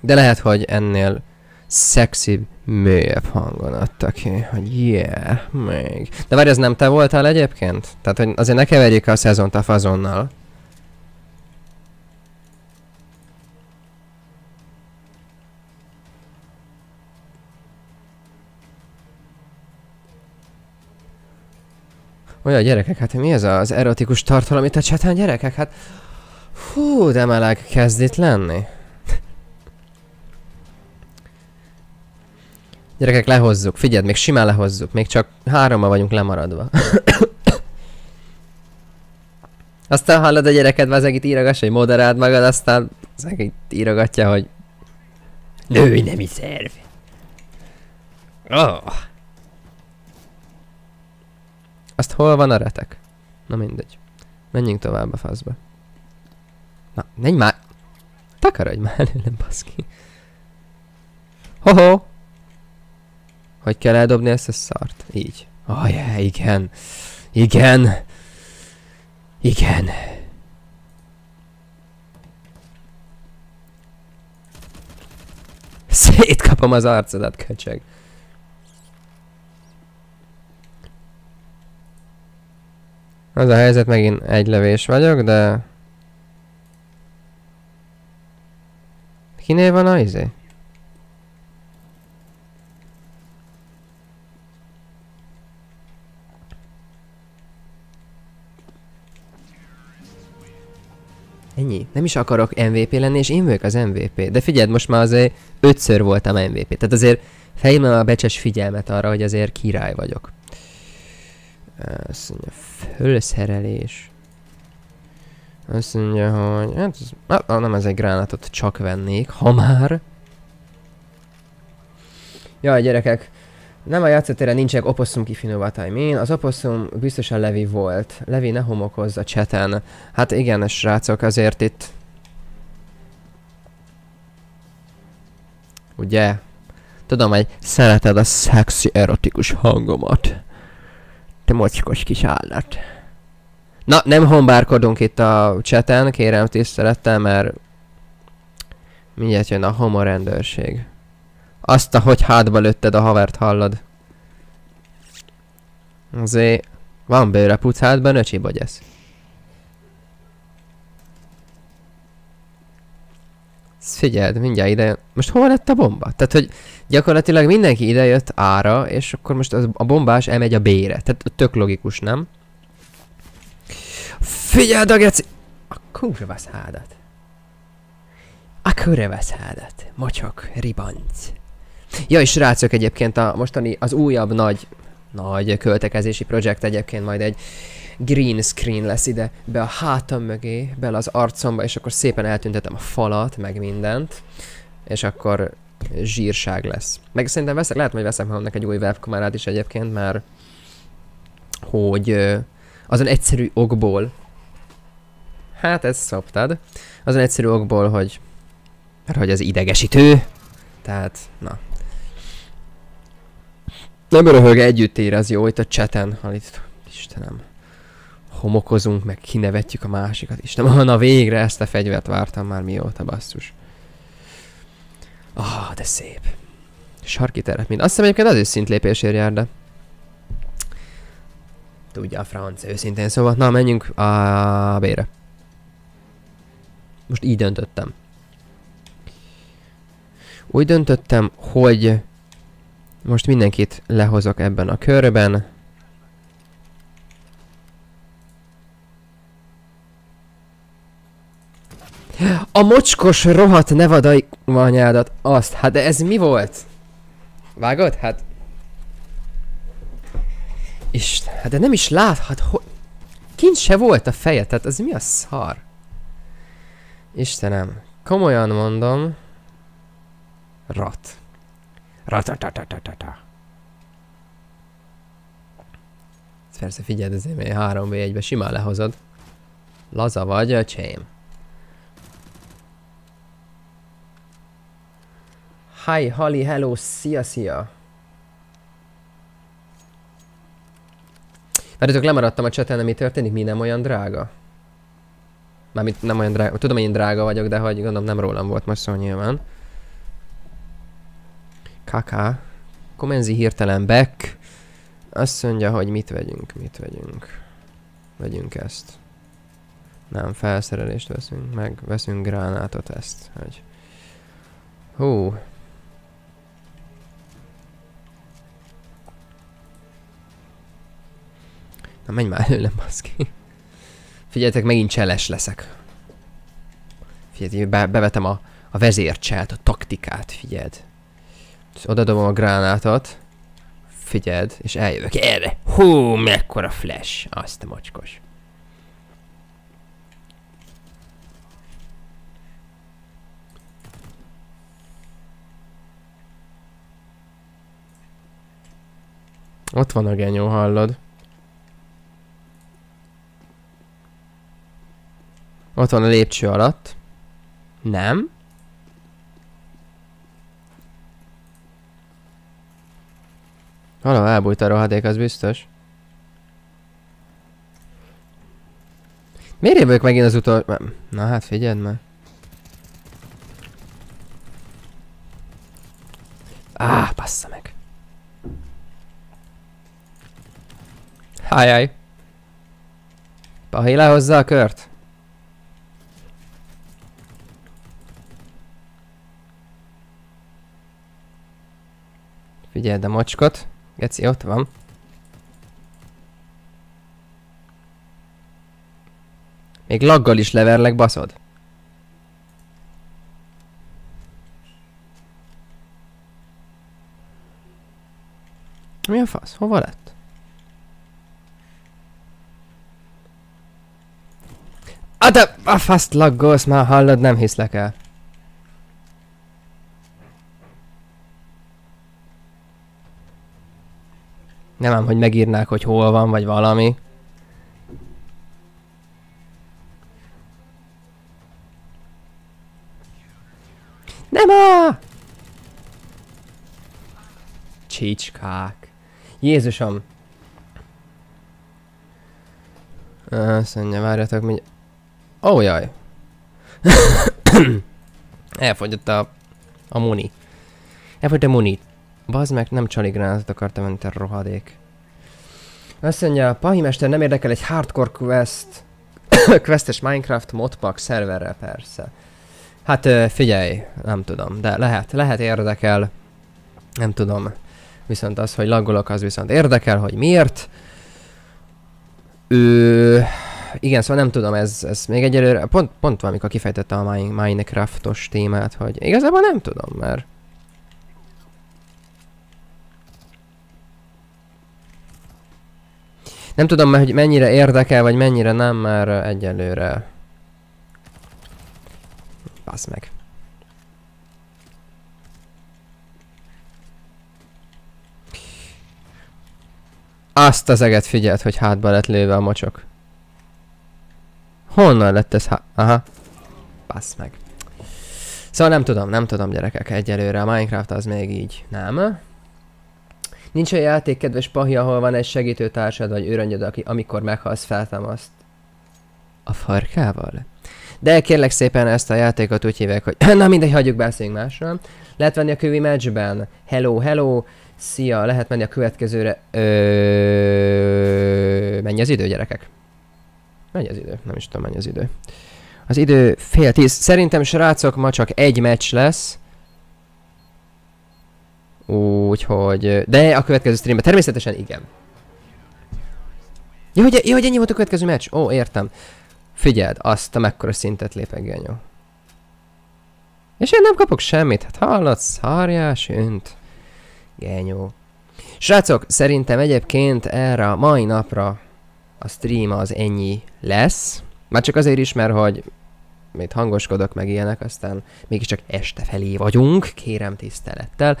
Speaker 1: De lehet, hogy ennél szexi, mélyebb hangon adta ki, hogy yeah, még. De várj, ez nem te voltál egyébként? Tehát, hogy azért ne keverjék a szezont a fazonnal. Olyan gyerekek, hát mi ez az erotikus tartalom itt a csatán gyerekek? Hát... Hú, de meleg kezd itt lenni. Gyerekek, lehozzuk. Figyeld, még simán lehozzuk. Még csak hárommal vagyunk lemaradva. aztán hallod a gyereked, az itt írogass, hogy moderáld magad, aztán az itt írogatja, hogy női nemi szerv. Oh. Azt hol van a retek? Na mindegy. Menjünk tovább a faszba. Na, menj már! Takarodj már, nem baszki. Ho-ho! Hogy kell eldobni ezt a szart? Így. Oh, yeah, igen. Igen. Igen. Szétkapom az arcodat, köcsög. Az a helyzet, megint egy levés vagyok, de... Kinél van a izé? Ennyi. Nem is akarok MVP lenni, és én vagyok az MVP. De figyeld, most már azért ötször voltam MVP. Tehát azért fejlem a becses figyelmet arra, hogy azért király vagyok. Azt mondja, fölszerelés. Azt mondja, hogy... Hát, hát, nem ez egy gránátot csak vennék, ha már. Jaj, gyerekek, nem a játszótéren nincsenek opossum kifinóvatály. Min, az opossum biztosan Levi volt. Levi ne homokozz a cseten. Hát igen, srácok, azért itt... Ugye? Tudom, hogy szereted a szexi erotikus hangomat. Te mocskos kis állat. Na, nem hombárkodunk itt a cseten, kérem tisztelettel, mert mindjárt jön a homo rendőrség. Azt a hogy hátba lőtted a havert, hallod? Azért van bőre pucádban, öcsi bogyesz. Figyeld, mindjárt ide Most hova lett a bomba? Tehát, hogy gyakorlatilag mindenki idejött ára, és akkor most az, a bombás elmegy a B-re. Tehát tök logikus, nem? Figyeld a geci! A kurva hádat. Köröveszállat. Mocsok. Ribanc. Ja, és srácok egyébként a mostani, az újabb nagy, nagy költekezési projekt egyébként majd egy green screen lesz ide, be a hátam mögé, bele az arcomba, és akkor szépen eltüntetem a falat, meg mindent, és akkor zsírság lesz. Meg szerintem veszek, lehet, hogy veszek magamnak egy új webkamerát is egyébként, mert hogy azon egyszerű okból, hát ez szoptad, azon egyszerű okból, hogy mert hogy az idegesítő, tehát, na. Nem röhög együtt érez jó itt a cseten, itt, Istenem homokozunk, meg kinevetjük a másikat. Istenem, na végre ezt a fegyvert vártam már mióta, basszus. Ah, de szép. Sarki teret, mint. Azt hiszem egyébként az is szintlépésért jár, de... Tudja a franc, őszintén szóval. Na, menjünk a B-re. Most így döntöttem. Úgy döntöttem, hogy most mindenkit lehozok ebben a körben. A mocskos rohadt nevadai anyádat, azt, hát de ez mi volt? Vágod? Hát... Isten, hát de nem is láthat, hogy... Kint se volt a feje, tehát ez mi a szar? Istenem, komolyan mondom. Rat. Ratatatatata. Persze figyeld, ezért 3v1-be simán lehozod. Laza vagy, a Hi, Hali, hello, szia, szia! Várjatok, lemaradtam a cseten, mi történik, mi nem olyan drága? Mármint nem olyan drága, tudom, hogy én drága vagyok, de hogy gondolom nem rólam volt most szó nyilván. Kaká. Komenzi hirtelen back. Azt mondja, hogy mit vegyünk, mit vegyünk. Vegyünk ezt. Nem, felszerelést veszünk, meg veszünk gránátot ezt, hogy... Hú, Na menj már előlem, baszki. Figyeljetek, megint cseles leszek. Figyelj, be, bevetem a, a vezércselt, a taktikát, figyeld. Odadobom a gránátot. Figyeld, és eljövök erre. Hú, mekkora flash. Azt a mocskos. Ott van a genyó, hallod? Ott van a lépcső alatt. Nem. Valahol elbújt a rohadék, az biztos. Miért jövök megint az utol... Na hát figyeld már. Á, passza meg. Hájjáj. Pahi lehozza a kört. Figyeld a mocskot. Geci, ott van. Még laggal is leverlek, baszod. Mi a fasz? Hova lett? A te a faszt laggolsz már, hallod, nem hiszlek el. Nem ám, hogy megírnák, hogy hol van, vagy valami. Nem a! Csicskák. Jézusom. Azt mondja, várjatok, mi... Ó, oh, jaj. Elfogyott a... a muni. Elfogyott a muni. Bazd meg, nem csaligránátot akartam menni, te rohadék. Azt mondja, Pahimester nem érdekel egy hardcore quest, questes Minecraft modpack szerverre persze. Hát figyelj, nem tudom, de lehet, lehet érdekel, nem tudom. Viszont az, hogy laggolok, az viszont érdekel, hogy miért. Ő... igen, szóval nem tudom, ez, ez még egyelőre, pont, pont valamikor kifejtettem a Minecraftos témát, hogy igazából nem tudom, mert Nem tudom, hogy mennyire érdekel, vagy mennyire nem, mert egyelőre... Basz meg. Azt az eget figyelt, hogy hátba lett lőve a mocsok. Honnan lett ez há... Aha. Basz meg. Szóval nem tudom, nem tudom gyerekek, egyelőre a Minecraft az még így nem. Nincs olyan játék, kedves pahi, ahol van egy segítőtársad vagy őröngyöd, aki amikor meghalsz feltámaszt. A farkával? De kérlek szépen ezt a játékot úgy hívják, hogy na mindegy, hagyjuk beszéljünk másról. Lehet venni a kövi matchben. Hello, hello. Szia, lehet menni a következőre. Ö... Mennyi az idő, gyerekek? Mennyi az idő? Nem is tudom, mennyi az idő. Az idő fél tíz. Szerintem, srácok, ma csak egy meccs lesz. Úgyhogy... De a következő streamben természetesen igen. Ja, hogy, ja, hogy ennyi volt a következő meccs? Ó, értem. Figyeld, azt a mekkora szintet lépek, genyó. És én nem kapok semmit, hát hallod, szarjás önt. Genyó. Srácok, szerintem egyébként erre a mai napra a stream az ennyi lesz. Már csak azért is, mert hogy mit hangoskodok meg ilyenek, aztán mégiscsak este felé vagyunk, kérem tisztelettel.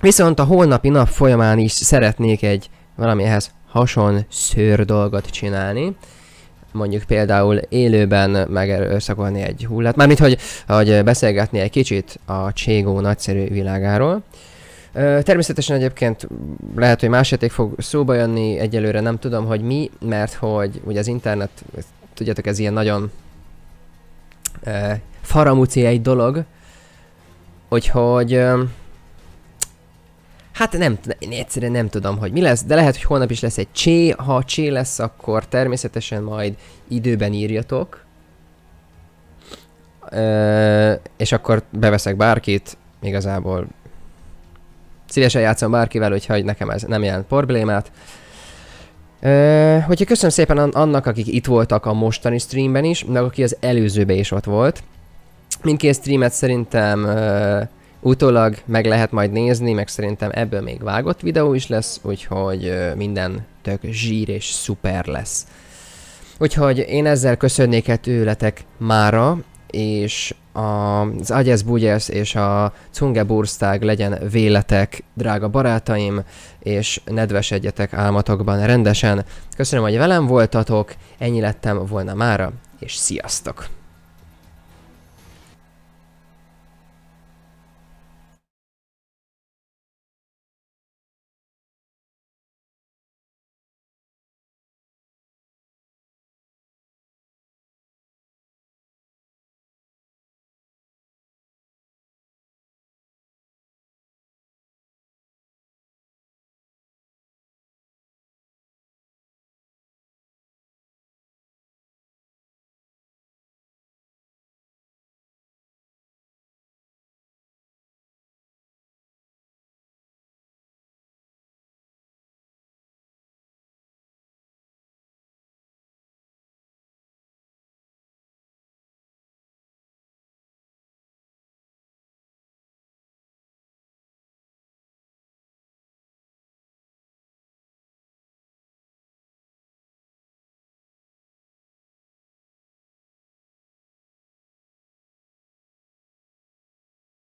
Speaker 1: Viszont a holnapi nap folyamán is szeretnék egy valamihez hason szőr dolgot csinálni. Mondjuk például élőben megerőszakolni egy hullát. Mármint, hogy, hogy beszélgetni egy kicsit a Cségó nagyszerű világáról. Természetesen egyébként lehet, hogy más játék fog szóba jönni, egyelőre nem tudom, hogy mi, mert hogy ugye az internet, tudjátok, ez ilyen nagyon ö, faramúci egy dolog, Úgyhogy... Hát nem, én egyszerűen nem tudom, hogy mi lesz, de lehet, hogy holnap is lesz egy csé. Ha csé lesz, akkor természetesen majd időben írjatok. Ö, és akkor beveszek bárkit, igazából szívesen játszom bárkivel, úgyhogy nekem ez nem jelent problémát. Ö, hogyha köszönöm szépen annak, akik itt voltak a mostani streamben is, meg aki az előzőben is ott volt. Mindkét streamet szerintem uh, utólag meg lehet majd nézni, meg szerintem ebből még vágott videó is lesz, úgyhogy uh, minden tök zsír és szuper lesz. Úgyhogy én ezzel köszönnék el tőletek mára, és az Agyes Bugyes és a Cunge Burstág legyen véletek, drága barátaim, és nedvesedjetek álmatokban rendesen. Köszönöm, hogy velem voltatok, ennyi lettem volna mára, és sziasztok!